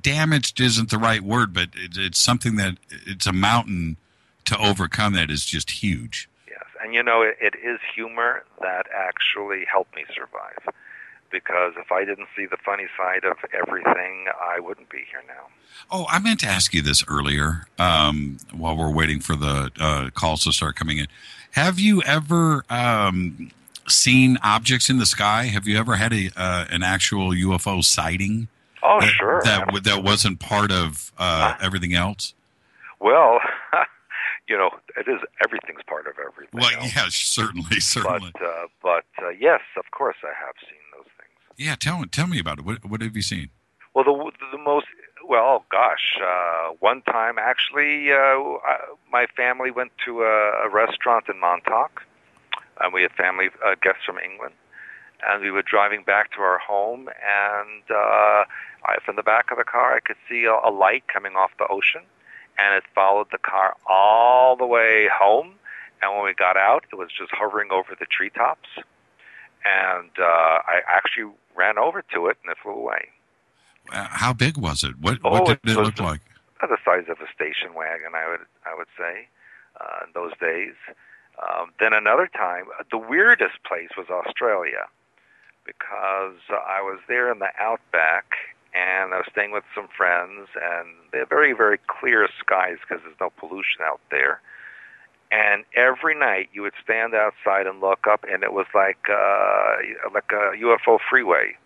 damaged isn't the right word, but it, it's something that it's a mountain to overcome that is just huge. Yes, and you know, it, it is humor that actually helped me survive because if I didn't see the funny side of everything, I wouldn't be here now. Oh, I meant to ask you this earlier um, while we're waiting for the uh, calls to start coming in. Have you ever um, seen objects in the sky? Have you ever had a uh, an actual UFO sighting? Oh, that, sure. That that wasn't part of uh, everything else. Well, (laughs) you know, it is everything's part of everything. Well, else. yeah, certainly, certainly. But uh, but uh, yes, of course, I have seen those things. yeah, tell tell me about it. What what have you seen? Well, the the most well, oh gosh, uh, one time actually, uh, I, my family went to a, a restaurant in Montauk, and we had family uh, guests from England, and we were driving back to our home, and uh, I, from the back of the car, I could see a, a light coming off the ocean, and it followed the car all the way home, and when we got out, it was just hovering over the treetops, and uh, I actually ran over to it, and it flew away. Uh, how big was it? What Oh, what did it it look like? uh, the size of a station wagon, I would I would say, uh, in those days. Um, then another time, the weirdest place was Australia, because I was there in the outback, and I was staying with some friends, and they have very very clear skies because there's no pollution out there. And every night you would stand outside and look up, and it was like uh, like a UFO freeway.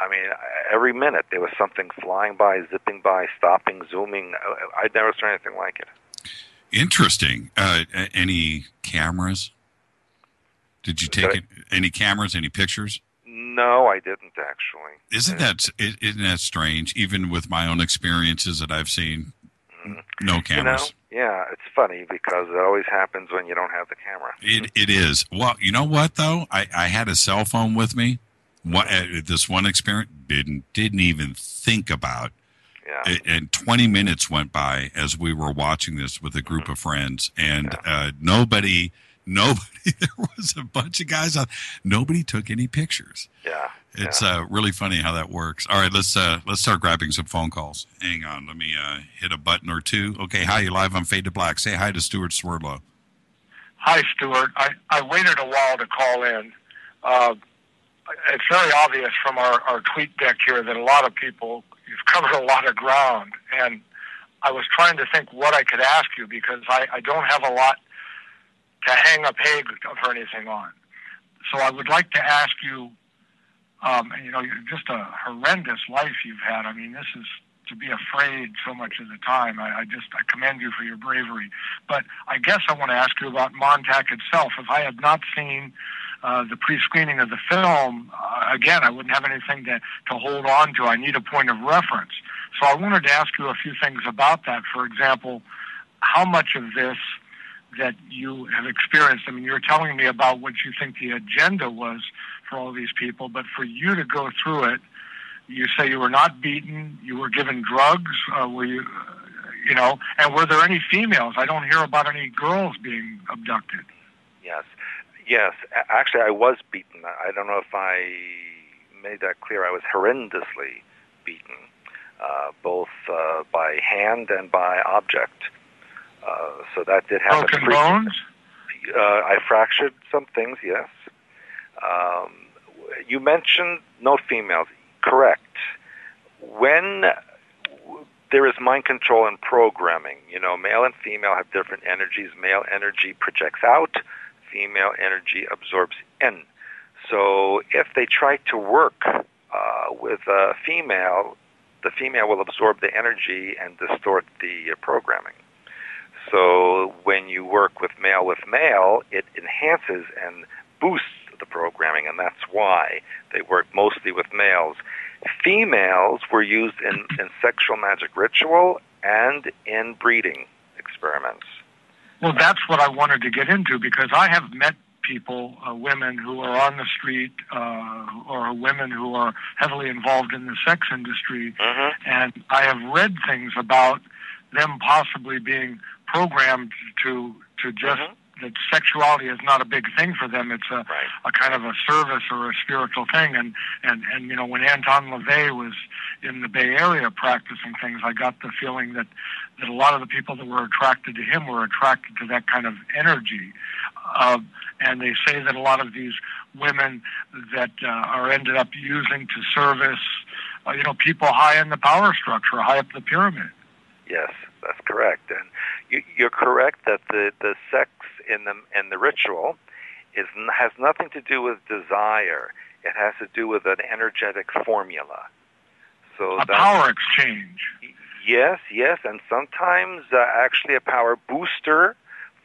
I mean, every minute there was something flying by, zipping by, stopping, zooming. I'd never seen anything like it. Interesting. Uh, any cameras? Did you take it, any cameras? Any pictures? No, I didn't actually. Isn't that isn't that strange? Even with my own experiences that I've seen, Mhm. no cameras. You know, yeah, it's funny because it always happens when you don't have the camera. It it is. Well, you know what though? I I had a cell phone with me. What uh, this one experience didn't didn't even think about. Yeah. And 20 minutes went by as we were watching this with a group of friends, and uh, nobody (laughs) nobody there was a bunch of guys on. Nobody took any pictures. yeah. It's uh, really funny how that works. All right, let's uh, let's start grabbing some phone calls. Hang on, let me uh, hit a button or two. Okay, hi, you live on Fade to Black. Say hi to Stewart Swerdlow. Hi, Stuart. I, I waited a while to call in. Uh, it's very obvious from our, our tweet deck here that a lot of people, you've covered a lot of ground. And I was trying to think what I could ask you because I, I don't have a lot to hang a peg or anything on. So I would like to ask you, um, you know, just a horrendous life you've had. I mean, this is to be afraid so much of the time. I, I just I commend you for your bravery. But I guess I want to ask you about Montauk itself. If I had not seen uh, the pre-screening of the film, uh, again, I wouldn't have anything to, to hold on to. I need a point of reference. So I wanted to ask you a few things about that. For example, how much of this that you have experienced, I mean, you're telling me about what you think the agenda was for all these people, but for you to go through it, you say you were not beaten, you were given drugs, uh, were you, you know, and were there any females? I don't hear about any girls being abducted. Yes. Yes. Actually, I was beaten. I don't know if I made that clear. I was horrendously beaten, uh, both uh, by hand and by object. Uh, so that did happen. Broken bones? Uh, I fractured some things, yes. Um, you mentioned no females. Correct. When there is mind control and programming, you know, male and female have different energies. Male energy projects out, female energy absorbs in. So if they try to work uh, with a female, the female will absorb the energy and distort the uh, programming. So when you work with male with male, it enhances and boosts the programming, and that's why they work mostly with males. Females were used in, in sexual magic ritual and in breeding experiments. Well, that's what I wanted to get into because I have met people, uh, women who are on the street, uh, or women who are heavily involved in the sex industry, Mm-hmm. and I have read things about them possibly being programmed to to just Mhm. That sexuality is not a big thing for them. It's a Right. a kind of a service or a spiritual thing. And and and you know, when Anton LaVey was in the Bay Area practicing things, I got the feeling that that a lot of the people that were attracted to him were attracted to that kind of energy. Uh, and they say that a lot of these women that uh, are ended up using to service, uh, you know, people high in the power structure, high up the pyramid. Yes, that's correct. And you, you're correct that the, the sex in the in the ritual is has nothing to do with desire. It has to do with an energetic formula. So a power exchange. Yes, yes, and sometimes uh, actually a power booster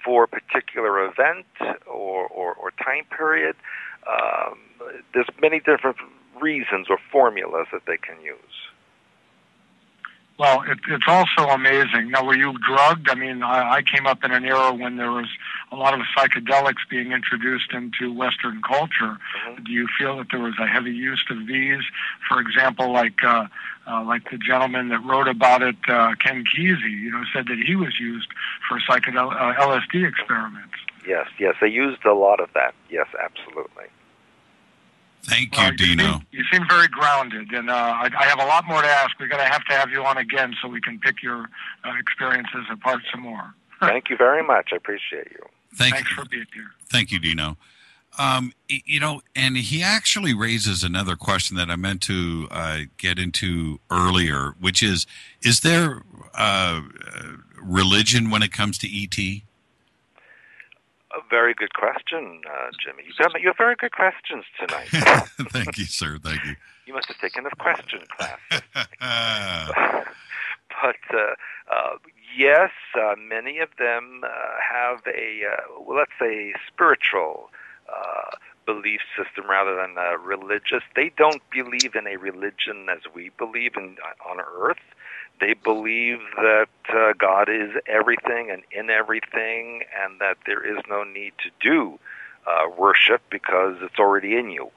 for a particular event or, or, or time period. Um, there's many different reasons or formulas that they can use. Well, it, it's also amazing. Now, were you drugged? I mean, I, I came up in an era when there was a lot of psychedelics being introduced into Western culture. Mm-hmm. Do you feel that there was a heavy use of these? For example, like uh, uh, like the gentleman that wrote about it, uh, Ken Kesey, you know, said that he was used for psychedelic uh, LSD experiments. Yes, yes, they used a lot of that. Yes, absolutely. Thank you, Dino. You seem, you seem, very grounded, and uh, I, I, have a lot more to ask. We're going to have to have you on again so we can pick your uh, experiences apart some more. (laughs) Thank you very much. I appreciate you. Thank Thanks you. for being here. Thank you, Dino. Um, you know, and he actually raises another question that I meant to uh, get into earlier, which is: Is there uh, religion when it comes to ET? A very good question, uh, Jimmy. You have, you have very good questions tonight. (laughs) Thank you, sir. Thank you. You must have taken a question class. (laughs) (laughs) but uh, uh, yes, uh, many of them uh, have a, uh, well, let's say, spiritual uh, belief system rather than religious. They don't believe in a religion as we believe in on Earth. They believe that uh, God is everything and in everything, and that there is no need to do uh, worship because it's already in you.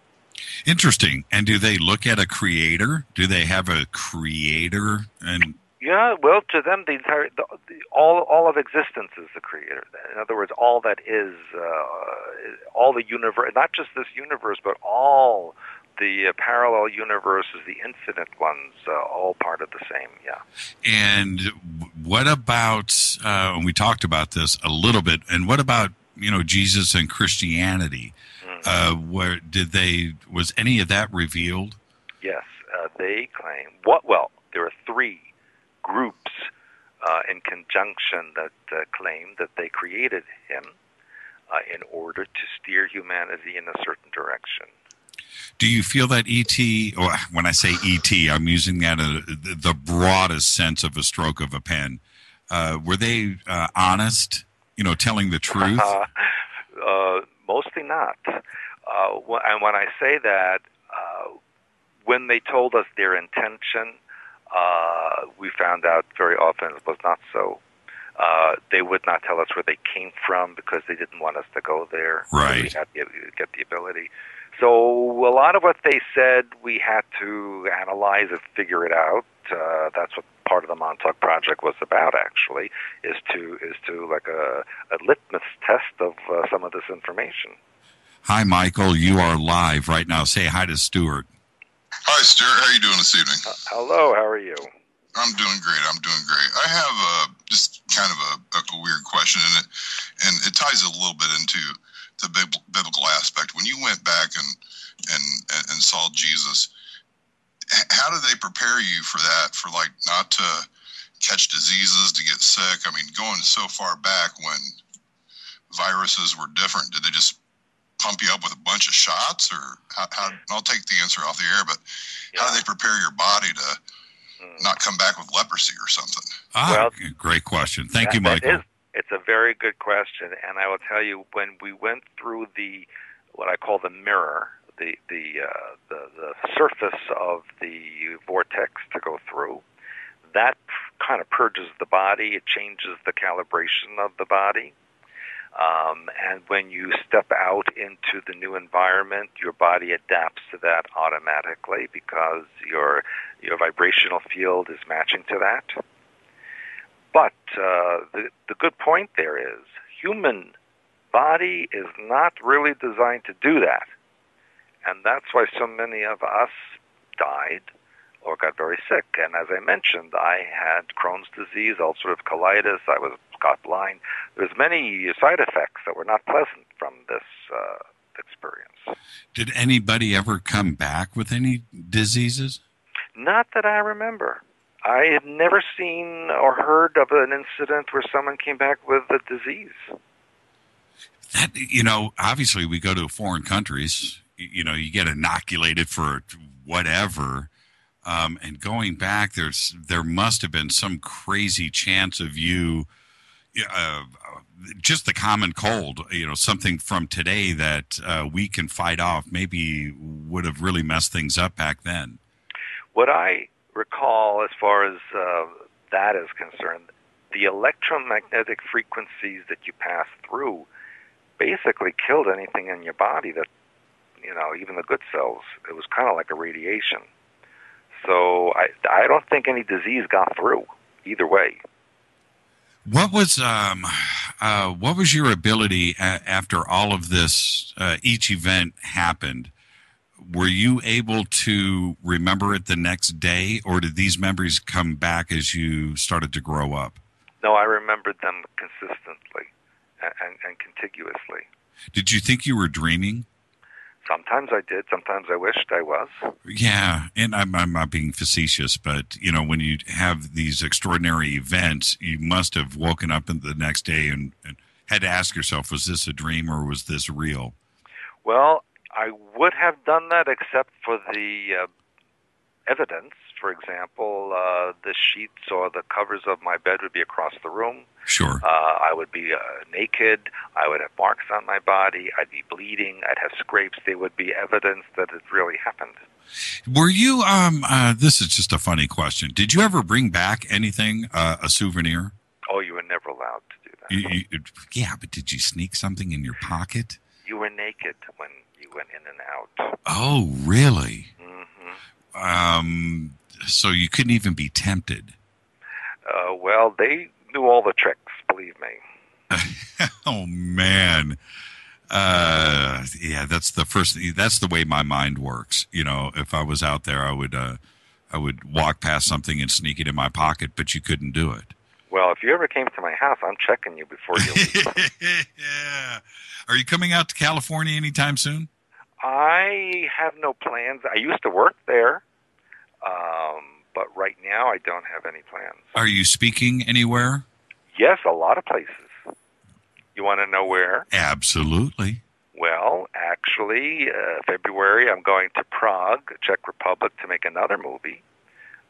Interesting. And do they look at a creator? Do they have a creator? And yeah, well, to them, the entire the, the, all all of existence is the creator. In other words, all that is, uh, all the universe, not just this universe, but all the uh, parallel universes, the infinite ones, uh, all part of the same. Yeah. And what about? Uh, we talked about this a little bit. And what about you know Jesus and Christianity? Mm-hmm. where did they? Was any of that revealed? Yes, uh, they claim. What? Well, there are three groups uh, in conjunction that claim that they created him. in order to steer humanity in a certain direction. Do you feel that ET, or when I say ET, I'm using that uh, the broadest sense of a stroke of a pen. Uh, were they uh, honest? You know, telling the truth? (laughs) Uh, mostly not. Uh, and when I say that, uh, when they told us their intention, we found out very often it was not so. they would not tell us where they came from because they didn't want us to go there. Right. we had get the ability. So a lot of what they said, we had to analyze and figure it out. Uh, that's what part of the Montauk project was about. Actually, is to is to like a, a litmus test of uh, some of this information. Hi, Michael. You are live right now. Say hi to Stewart. Hi, Stewart. How are you doing this evening? Uh, hello. How are you? I'm doing great. I'm doing great. I have a, just kind of a, a, weird question, and it and it ties a little bit into the biblical aspect. When you went back and and and saw Jesus, how did they prepare you for that? For like not to catch diseases, to get sick? I mean, going so far back when viruses were different, did they just pump you up with a bunch of shots, or how? how I'll take the answer off the air, but yeah. how do they prepare your body to hmm. not come back with leprosy or something? Ah, well, great question. Thank that, you, Michael. It's a very good question, and I will tell you when we went through the what I call the mirror, the the uh, the, the surface of the vortex to go through, that kind of purges the body. It changes the calibration of the body. Um, and when you step out into the new environment, your body adapts to that automatically because your your vibrational field is matching to that. But uh, the, the good point there is human body is not really designed to do that. And that's why so many of us died or got very sick. And as I mentioned, I had Crohn's disease, ulcerative colitis, I was got blind. There's many side effects that were not pleasant from this uh, experience. Did anybody ever come back with any diseases? Not that I remember. I had never seen or heard of an incident where someone came back with a disease. That, you know, obviously we go to foreign countries. You know, you get inoculated for whatever. Um, and going back, there's there must have been some crazy chance of you, uh, just the common cold. You know, something from today that uh, we can fight off. Maybe would have really messed things up back then. What I recall, as far as uh, that is concerned, the electromagnetic frequencies that you pass through basically killed anything in your body that, you know, even the good cells. It was kind of like a radiation. So I, I don't think any disease got through either way. What was um, uh, what was your ability after all of this? Uh, each event happened. Were you able to remember it the next day, or did these memories come back as you started to grow up? No, I remembered them consistently and, and, contiguously. Did you think you were dreaming? Sometimes I did. Sometimes I wished I was. Yeah, and I'm, I'm not being facetious, but you know, when you have these extraordinary events, you must have woken up in the next day and, and had to ask yourself, was this a dream or was this real? Well, I would have done that except for the uh, evidence. For example, uh, the sheets or the covers of my bed would be across the room. Sure. Uh, I would be uh, naked. I would have marks on my body. I'd be bleeding. I'd have scrapes. They would be evidence that it really happened. Were you? Um, uh, this is just a funny question. Did you ever bring back anything, uh, a souvenir? Oh, you were never allowed to do that. You, you, yeah, but did you sneak something in your pocket? You were naked when you went in and out. Oh, really? hmm Um, so you couldn't even be tempted. Uh, well, they knew all the tricks. Believe me. (laughs) oh man. Uh, yeah, that's the first. That's the way my mind works. You know, if I was out there, I would, uh, I would walk past something and sneak it in my pocket, but you couldn't do it. Well, if you ever came to my house, I'm checking you before you leave. (laughs) yeah. Are you coming out to California anytime soon? I have no plans. I used to work there, um, but right now I don't have any plans. Are you speaking anywhere? Yes, a lot of places. You want to know where? Absolutely. Well, actually, uh, February I'm going to Prague, Czech Republic, to make another movie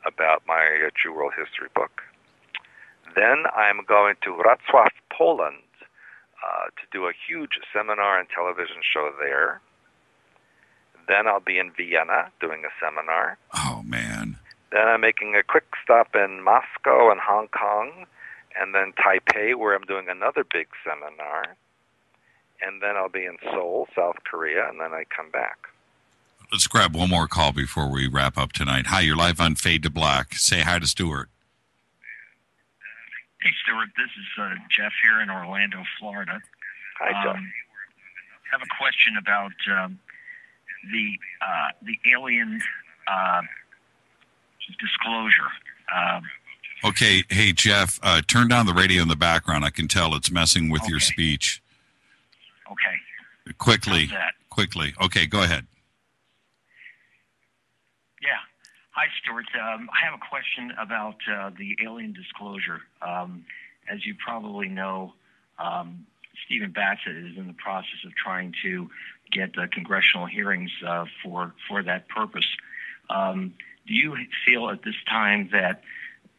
about my uh, True World History book. Then I'm going to Wrocław, Poland, uh, to do a huge seminar and television show there. Then I'll be in Vienna doing a seminar. Oh man. Then I'm making a quick stop in Moscow and Hong Kong, and then Taipei, where I'm doing another big seminar. And then I'll be in Seoul, South Korea, and then I come back. Let's grab one more call before we wrap up tonight. Hi, you're live on Fade to Black. Say hi to Stewart. Hey, Stewart. This is uh, Jeff here in Orlando, Florida. Hi, Jeff. Um, have a question about um, the uh, the alien uh, disclosure. Um, Okay, hey Jeff, uh, turn down the radio in the background. I can tell it's messing with your speech. okay, Quickly, quickly. Okay, go ahead. Yeah. Hi, Stewart. Um, I have a question about uh, the alien disclosure. Um, as you probably know, um, Stephen Bassett is in the process of trying to get uh, congressional hearings uh, for for that purpose. Um, do you feel at this time that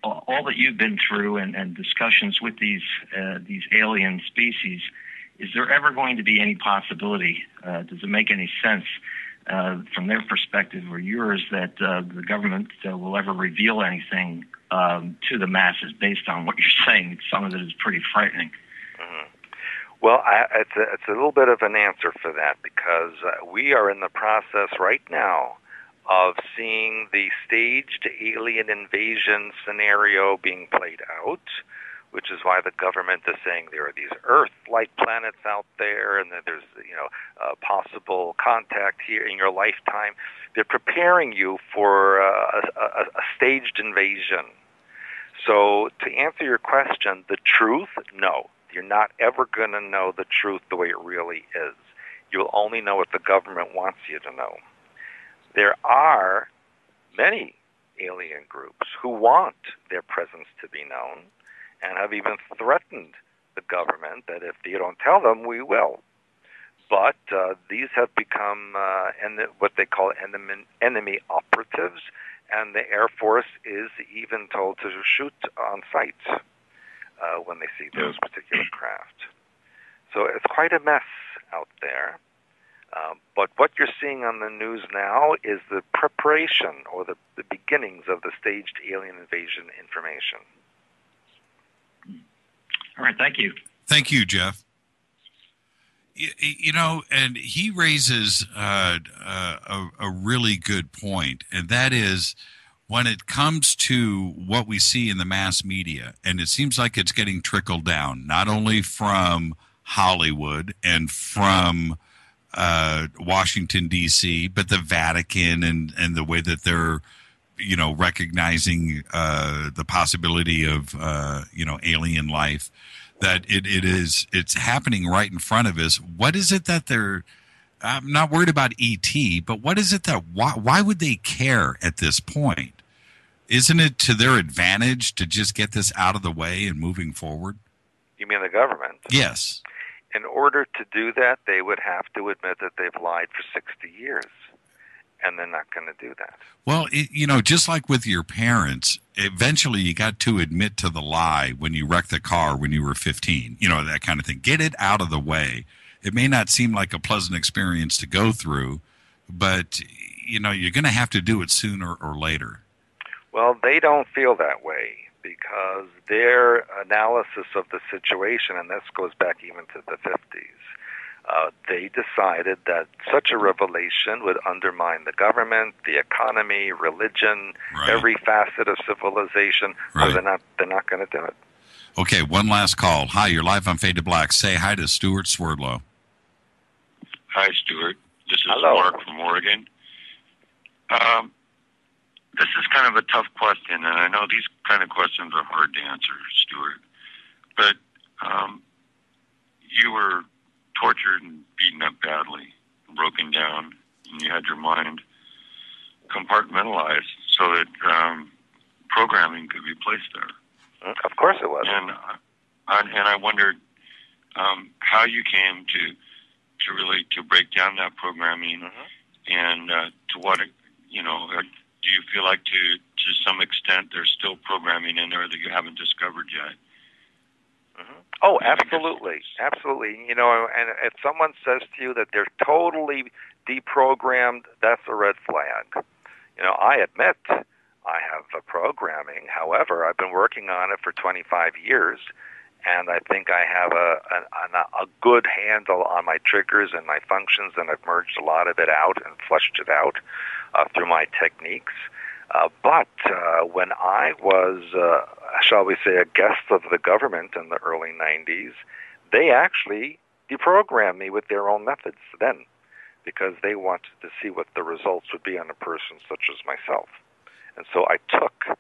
all that you've been through and, and discussions with these uh, these alien species, is there ever going to be any possibility? Uh, does it make any sense uh, from their perspective or yours that uh, the government uh, will ever reveal anything um, to the masses based on what you're saying? Some of it is pretty frightening. Mhm. Well, I, it's, a, it's a little bit of an answer for that because uh, we are in the process right now of seeing the staged alien invasion scenario being played out, which is why the government is saying there are these Earth-like planets out there, and that there's you know possible contact here in your lifetime. They're preparing you for uh, a, a, a staged invasion. So, to answer your question, the truth, no. You're not ever going to know the truth the way it really is. You'll only know what the government wants you to know. There are many alien groups who want their presence to be known and have even threatened the government that if you don't tell them, we will. but uh, these have become uh, en- what they call enemy, enemy operatives, and the Air Force is even told to shoot on sight uh, when they see those particular craft. So it's quite a mess out there. Um, but what you're seeing on the news now is the preparation or the, the beginnings of the staged alien invasion information. All right, thank you. Thank you, Jeff. You, you know, and he raises uh, uh, a, a really good point, and that is when it comes to what we see in the mass media, and it seems like it's getting trickled down, not only from Hollywood and from uh, Washington D.C., but the Vatican and and the way that they're you know recognizing uh, the possibility of uh, you know alien life that it, it is it's happening right in front of us. What is it that they're i'm not worried about et but what is it that why, why would they care at this point? Isn't it to their advantage to just get this out of the way and moving forward? You mean the government? yes. In order to do that, they would have to admit that they've lied for 60 years, and they're not going to do that. Well, it, you know, just like with your parents, eventually you got to admit to the lie when you wrecked the car when you were 15, you know, that kind of thing. Get it out of the way. It may not seem like a pleasant experience to go through, but, you know, you're going to have to do it sooner or later. Well, they don't feel that way because their analysis of the situation, and this goes back even to the 50s, uh, they decided that such a revelation would undermine the government, the economy, religion, Right. every facet of civilization. Right. So they're not they're not going to do it. Okay, one last call. Hi, you're live on Fade to Black. Say hi to Stewart Swerdlow. Hi, Stewart. This is Hello. Mark from Oregon. Um, this is kind of a tough question, and I know these kind of questions are hard to answer, Stewart. But um, you were tortured and beaten up badly, broken down, and you had your mind compartmentalized so that um, programming could be placed there. Mm, Of course it was. And uh, I, and I wondered um, how you came to to really to break down that programming, Mhm. and uh, to what you know. uh, Do you feel like to to some extent there's still programming in there that you haven't discovered yet? Oh, absolutely, absolutely. You know, and if someone says to you that they're totally deprogrammed, that's a red flag. You know, I admit I have a programming. However, I've been working on it for 25 years, and I think I have a a, a good handle on my triggers and my functions, and I've merged a lot of it out and flushed it out uh, through my techniques. Uh, but uh, when I was, uh, shall we say, a guest of the government in the early 90s, they actually deprogrammed me with their own methods then because they wanted to see what the results would be on a person such as myself. And so I took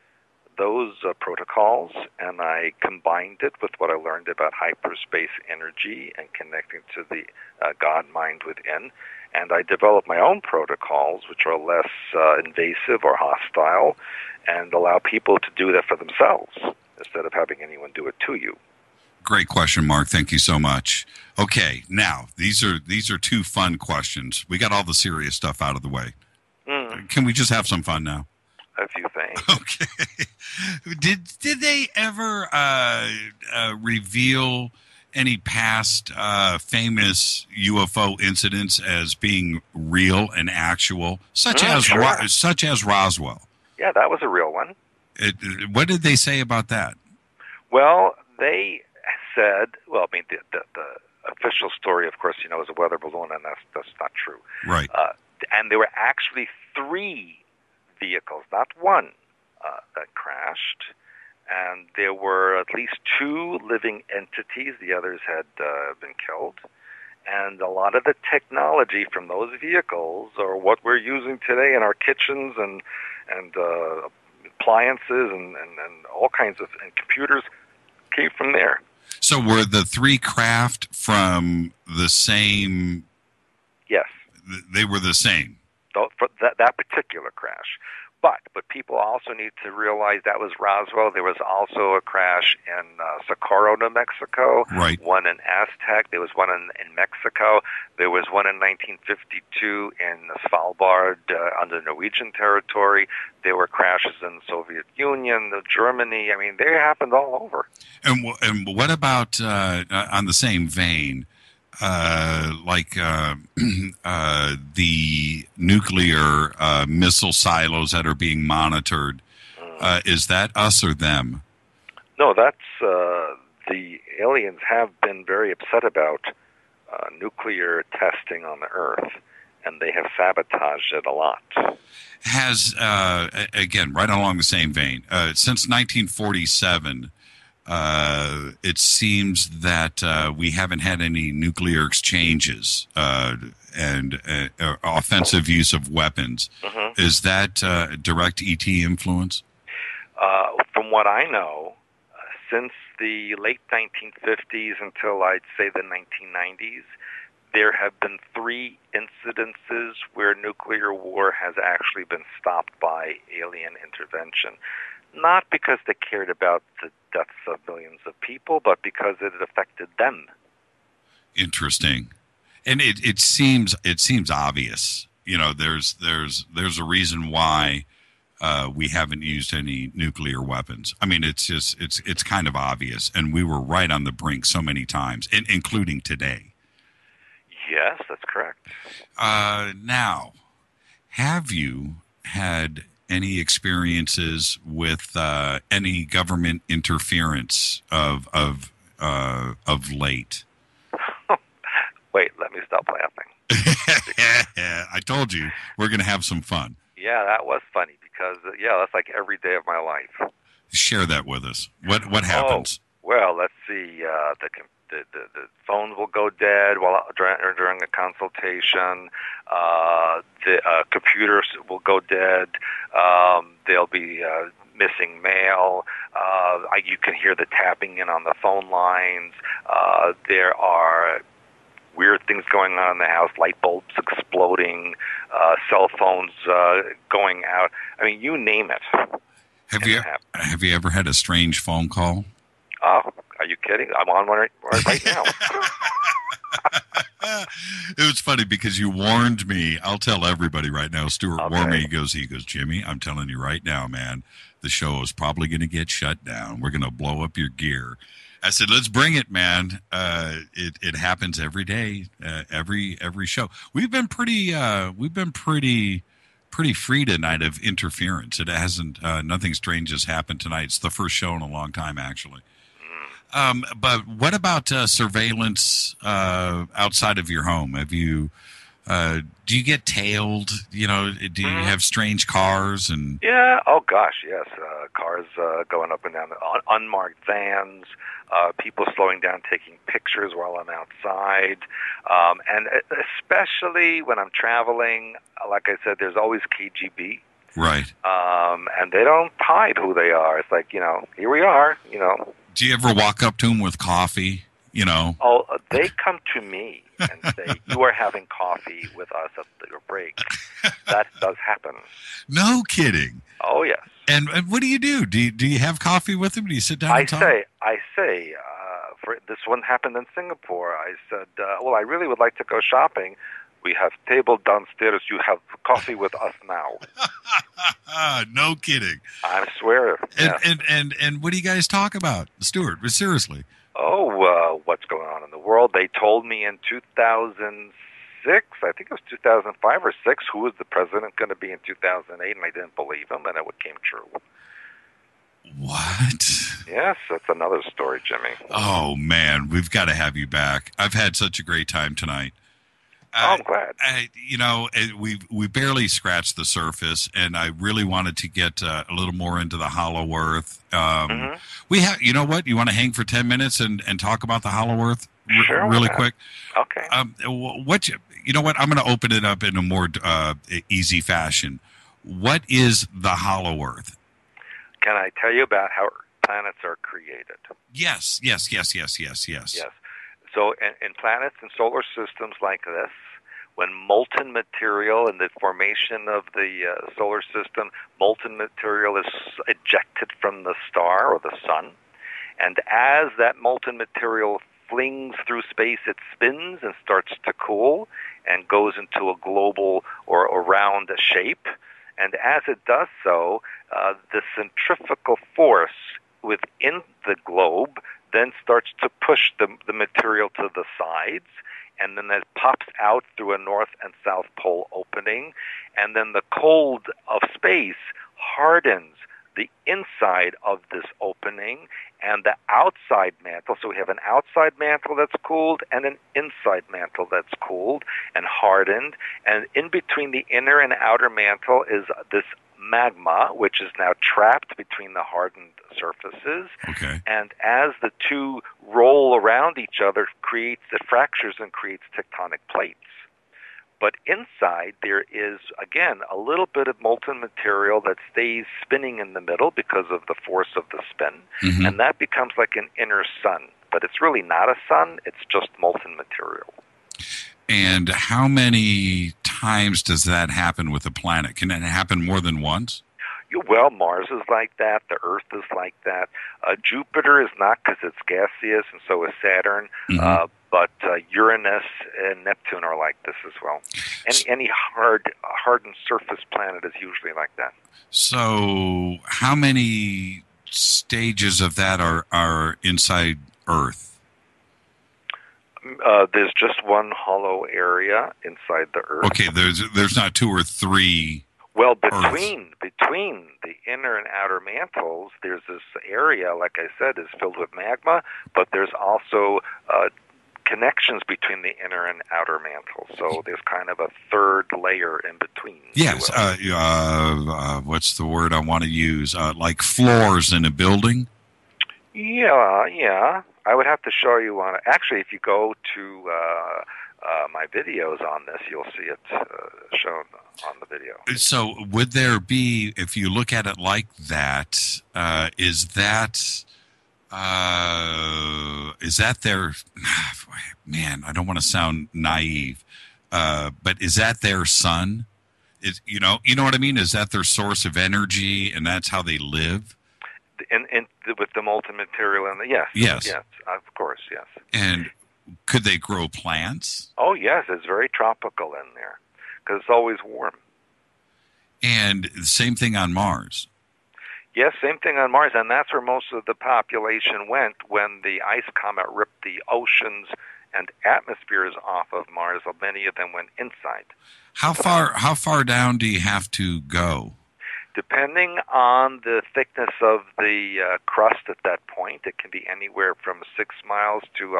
those uh, protocols and I combined it with what I learned about hyperspace energy and connecting to the uh, God mind within. And I develop my own protocols, which are less uh, invasive or hostile, and allow people to do that for themselves instead of having anyone do it to you. Great question, Mark. Thank you so much. Okay, now these are these are two fun questions. We got all the serious stuff out of the way. Mm, Can we just have some fun now? a few things. (laughs) Okay. Did did they ever uh, uh, reveal any past uh, famous UFO incidents as being real and actual, such Mm, as sure. Such as Roswell? Yeah, that was a real one. It, what did they say about that? Well, they said, well, I mean, the, the, the official story, of course, you know, is a weather balloon, and that's that's not true. Right. Uh, and there were actually three vehicles, not one, uh, that crashed. And there were at least two living entities. The others had uh, been killed. And a lot of the technology from those vehicles, or what we're using today in our kitchens and and uh, appliances and, and, and all kinds of and computers, came from there. So were the three craft from the same? Yes. They were the same. that, that particular crash. But but people also need to realize that was Roswell. There was also a crash in uh, Socorro, New Mexico. Right. One in Aztec. There was one in, in Mexico. There was one in 1952 in Svalbard uh, under Norwegian territory. There were crashes in the Soviet Union, the Germany. I mean, they happened all over. And, wh- and what about uh, on the same vein? Uh, like uh, (clears throat) uh, the nuclear uh, missile silos that are being monitored, uh, is that us or them? No, that's uh, the aliens have been very upset about uh, nuclear testing on the Earth, and they have sabotaged it a lot. Has uh, again right along the same vein uh, since 1947. Uh, it seems that uh, we haven't had any nuclear exchanges uh, and uh, offensive use of weapons. Mhm. Is that uh, direct ET influence? Uh, from what I know, since the late 1950s until I'd say the 1990s, there have been three incidences where nuclear war has actually been stopped by alien intervention. Not because they cared about the deaths of millions of people, but because it affected them. Interesting, and it, it seems it seems obvious. You know, there's there's there's a reason why uh, we haven't used any nuclear weapons. I mean, it's just it's it's kind of obvious, and we were right on the brink so many times, in, including today. Yes, that's correct. Uh, now, have you had any experiences with uh, any government interference of of uh, of late? (laughs) Wait, let me stop laughing. (laughs) I told you we're going to have some fun. Yeah, that was funny because, uh, yeah, that's like every day of my life. Share that with us. What what happens? Well, let's see. Uh, the, the the the phones will go dead while during, during a consultation. Uh, the uh, computers will go dead. Um, there'll be uh, missing mail. Uh, I, you can hear the tapping in on the phone lines. Uh, there are weird things going on in the house, light bulbs exploding, uh, cell phones uh, going out. I mean, you name it. Have you have you ever had a strange phone call? Oh, are you kidding? I'm on one right, right, right now. (laughs) it was funny because you warned me. I'll tell everybody right now. Stewart warned me. He goes, he goes, Jimmy, I'm telling you right now, man, the show is probably going to get shut down. We're going to blow up your gear. I said, let's bring it, man. Uh, it it happens every day, uh, every every show. We've been pretty, uh, we've been pretty, pretty free tonight of interference. It hasn't, uh, nothing strange has happened tonight. It's the first show in a long time, actually. Um, but what about uh, surveillance uh, outside of your home? Have you uh, do you get tailed? You know, do you Mhm. have strange cars and Yeah. Oh gosh, yes. Uh, cars uh, going up and down, un- unmarked vans, uh, people slowing down, taking pictures while I'm outside, um, and especially when I'm traveling. uh, Like I said, there's always KGB, right? um, and they don't hide who they are. It's like you know, here we are. You know, Do you ever walk up to them with coffee? You know, oh, they come to me and say, "You are having coffee with us at your break." that does happen. no kidding. Oh yes. And, and what do you do? Do you, do you have coffee with them? Do you sit down I and talk? say, I say, uh, for this one happened in Singapore. I said, uh, well, I really would like to go shopping. We have table downstairs. You have coffee with us now. (laughs) no kidding. I swear. And, yes. and and and what do you guys talk about, Stewart? Seriously. oh, uh, what's going on in the world? They told me in 2006, I think it was 2005 or 6, who was the president going to be in 2008, and I didn't believe him, and it came true. What? Yes, that's another story, Jimmy. Oh man, we've got to have you back. I've had such a great time tonight. Oh, Uh, I'm glad. I, you know, we we barely scratched the surface, and I really wanted to get uh, a little more into the Hollow Earth. Um, Mhm. We have, you know, what? You want to hang for ten minutes and, and talk about the Hollow Earth R- Sure, really quick? Okay. Um, what you, you know? What I'm going to open it up in a more uh, easy fashion. What is the Hollow Earth? Can I tell you about how planets are created? Yes, yes, yes, yes, yes, yes. Yes. So in, in planets and solar systems like this, when molten material in the formation of the uh, solar system, molten material is ejected from the star or the sun, and as that molten material flings through space, it spins and starts to cool and goes into a global or around a round shape. And as it does so, uh, the centrifugal force within the globe then starts to push the, the material to the sides, and then it pops out through a north and south pole opening, and then the cold of space hardens the inside of this opening and the outside mantle. So we have an outside mantle that's cooled and an inside mantle that's cooled and hardened. And in between the inner and outer mantle is this magma, which is now trapped between the hardened surfaces. Okay. And as the two roll around each other, creates it fractures and creates tectonic plates. But inside there is again a little bit of molten material that stays spinning in the middle because of the force of the spin, Mhm. and that becomes like an inner sun. But it's really not a sun; it's just molten material. And how many times does that happen with a planet? Can it happen more than once? Well, Mars is like that. The Earth is like that. Uh, Jupiter is not because it's gaseous, and so is Saturn. Mhm. Uh, but uh, Uranus and Neptune are like this as well. Any any hard hardened surface planet is usually like that. So, how many stages of that are are inside Earth? Uh, there's just one hollow area inside the Earth. Okay, there's there's not two or three. Well, between between the inner and outer mantles, there's this area, like I said, is filled with magma, but there's also uh, connections between the inner and outer mantles. So there's kind of a third layer in between. Yes. Uh, uh, uh, what's the word I want to use? Uh, like floors in a building. Yeah, yeah. I would have to show you on. Actually, if you go to uh, my videos on this, you'll see it uh, shown on the video. So, would there be, if you look at it like that, uh, is that uh, is that their (sighs) man? I don't want to sound naive, uh, but is that their sun? Is you know, you know what I mean? Is that their source of energy, and that's how they live? In, in with the molten material and the yes, Yes. yes, of course, yes. And could they grow plants? Oh yes, it's very tropical in there because it's always warm. And the same thing on Mars. Yes, same thing on Mars, and that's where most of the population went when the ice comet ripped the oceans and atmospheres off of Mars. Many of them went inside. How far? How far down do you have to go? Depending on the thickness of the uh, crust at that point, it can be anywhere from six miles to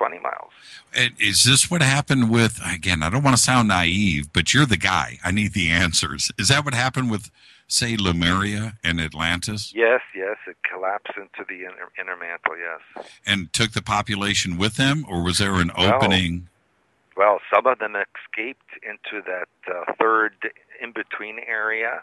120 miles. And Is this what happened with? Again, I don't want to sound naive, but you're the guy. I need the answers. Is that what happened with, say, Lemuria and Atlantis, Yes, yes, it collapsed into the inner, inner mantle, yes. and took the population with them, or was there an Well, opening? Well, some of them escaped into that uh, third in between area,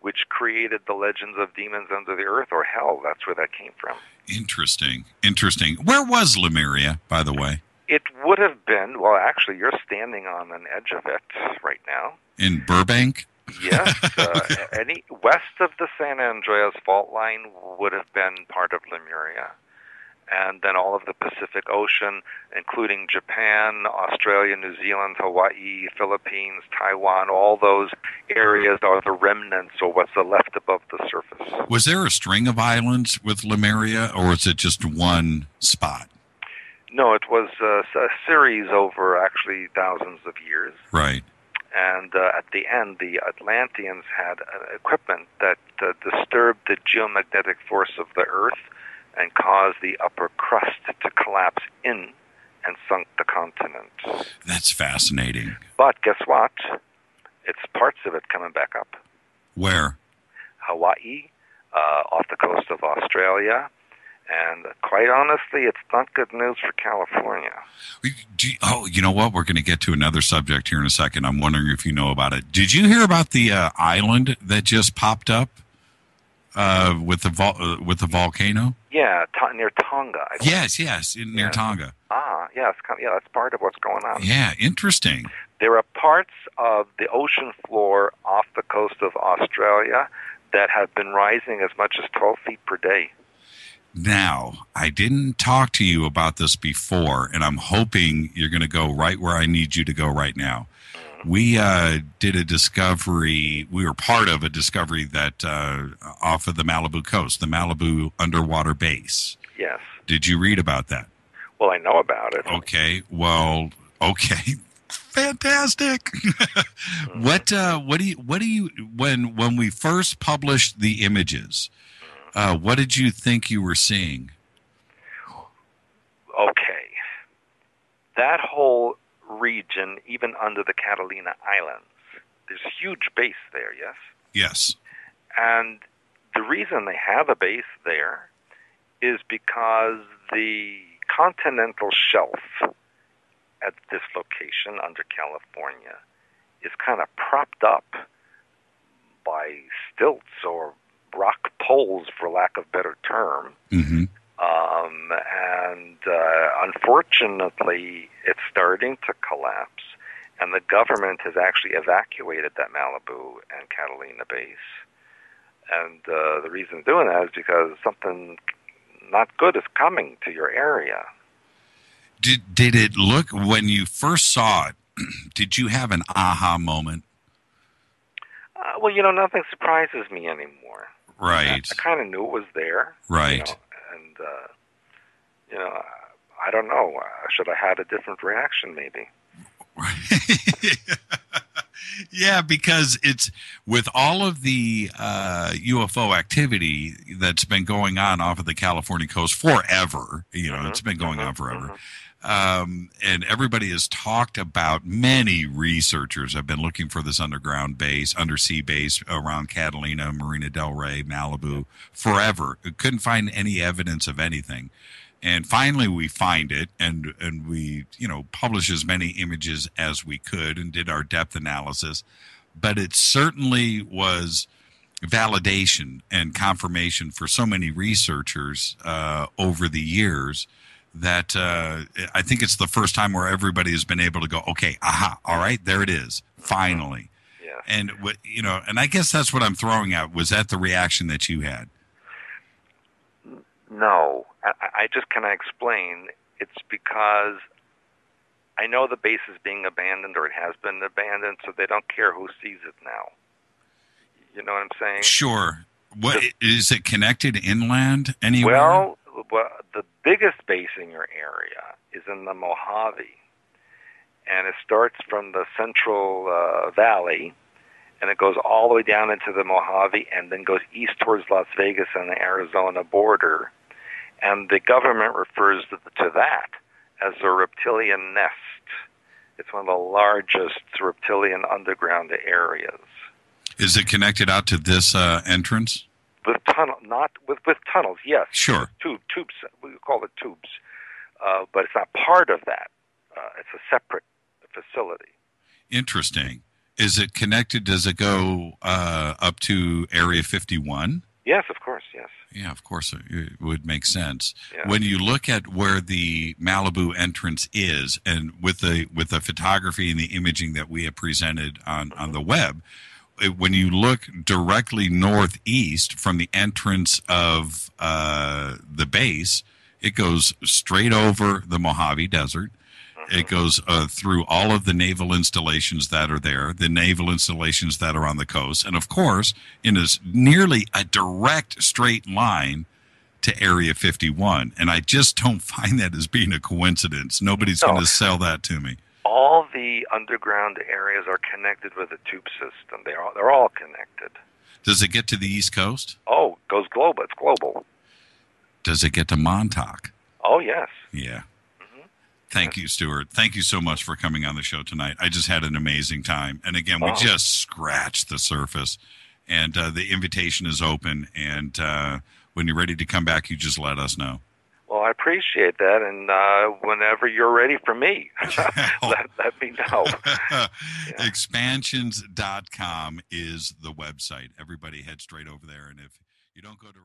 which created the legends of demons under the earth or hell. That's where that came from. Interesting, interesting. Where was Lemuria, by the way? It would have been, well, actually, you're standing on an edge of it right now. In Burbank. Yes, (laughs) uh, any west of the San Andreas fault line would have been part of Lemuria. And then all of the Pacific Ocean, including Japan, Australia, New Zealand, Hawaii, Philippines, Taiwan, all those areas are the remnants or what's left above the surface. Was there a string of islands with Lemuria, or is it just one spot? No, it was a, a series over actually thousands of years. Right. and uh, at the end, the Atlanteans had uh, equipment that uh, disturbed the geomagnetic force of the Earth and caused the upper crust to collapse in and sunk the continent. That's fascinating. But guess what? It's parts of it coming back up. Where? Hawaii, uh, off the coast of Australia, and quite honestly, it's not good news for California. Do you- oh, you know what? We're going to get to another subject here in a second. I'm wondering if you know about it. Did you hear about the uh, island that just popped up uh, with the vol- uh, with the volcano? Yeah, near Tonga. I. Yes, yes, in, near Yeah. Tonga. Ah, yes, yeah, that's part of what's going on. Yeah, interesting. There are parts of the ocean floor off the coast of Australia that have been rising as much as 12 feet per day. Now, I didn't talk to you about this before, and I'm hoping you're going to go right where I need you to go right now. We uh, did a discovery. We were part of a discovery that uh, off of the Malibu coast, the Malibu underwater base. Yes. Did you read about that? Well, I know about it. Okay. Well, okay. (laughs) Fantastic. (laughs) what uh, what do you what do you when when we first published the images? Uh, what did you think you were seeing? Okay. That whole region, even under the Catalina Islands, there's a huge base there, yes? Yes. And the reason they have a base there is because the continental shelf at this location under California is kind of propped up by stilts or rock poles, for lack of better term. Mm-hmm. Um, and uh, unfortunately, it's starting to collapse, and the government has actually evacuated that Malibu and Catalina base. And uh, the reason doing that is because something not good is coming to your area. Did did it look when you first saw it? (clears throat) Did you have an aha moment? Uh, well, you know, nothing surprises me anymore. Right. I, I kind of knew it was there. Right. You know, and uh, you know, I don't know. Uh, should I had a different reaction, maybe? (laughs) yeah, because it's with all of the uh, UFO activity that's been going on off of the California coast forever. You know, Mhm, it's been going mhm, on forever. mhm. Um, and everybody has talked about. Many researchers have been looking for this underground base, undersea base around Catalina, Marina Del Rey, Malibu, forever. Couldn't find any evidence of anything and finally we find it and and we you know publish as many images as we could and did our depth analysis but it certainly was validation and confirmation for so many researchers uh, over the years that uh, I think it's the first time where everybody has been able to go, okay, aha, all right, there it is, finally. Yes. And what you know, and I guess that's what I'm throwing out. Was that the reaction that you had? No, I, I just can I explain. It's because I know the base is being abandoned or it has been abandoned, so they don't care who sees it now. You know what I'm saying? Sure. What is it connected inland anywhere? Well, the biggest base in your area is in the Mojave, and it starts from the Central uh, Valley, and it goes all the way down into the Mojave, and then goes east towards Las Vegas and the Arizona border. And the government refers to, to that as a reptilian nest. It's one of the largest reptilian underground areas. Is it connected out to this uh, entrance? With tunnel, not with with tunnels. Yes, Sure. tube tubes. We call it tubes, uh, but it's not part of that. Uh, it's a separate facility. Interesting. Is it connected? Does it go uh, up to Area 51? Yes, of course. Yes. Yeah, of course it- would make sense. Yeah. When you look at where the Malibu entrance is, and with the with the photography and the imaging that we have presented on on the web, when you look directly northeast from the entrance of uh, the base, it goes straight over the Mojave Desert. It goes uh, through all of the naval installations that are there, the naval installations that are on the coast, and of course, in a s- nearly a direct straight line to Area 51. And I just don't (laughs) find that as being a coincidence. Nobody's No. going to sell that to me. All the underground areas are connected with a tube system. They are they're all connected. Does it get to the East Coast? Oh, it goes global. It's global. Does it get to Montauk? Oh yes. Yeah. Thank you, Stewart. Thank you so much for coming on the show tonight. I just had an amazing time. And again, we Oh. just scratched the surface. And uh, the invitation is open. And uh, when you're ready to come back, you just let us know. Well, I appreciate that, and uh, whenever you're ready for me, (laughs) (laughs) let, let me know. (laughs) Expansions.com is the website. Everybody head straight over there. And if you don't go to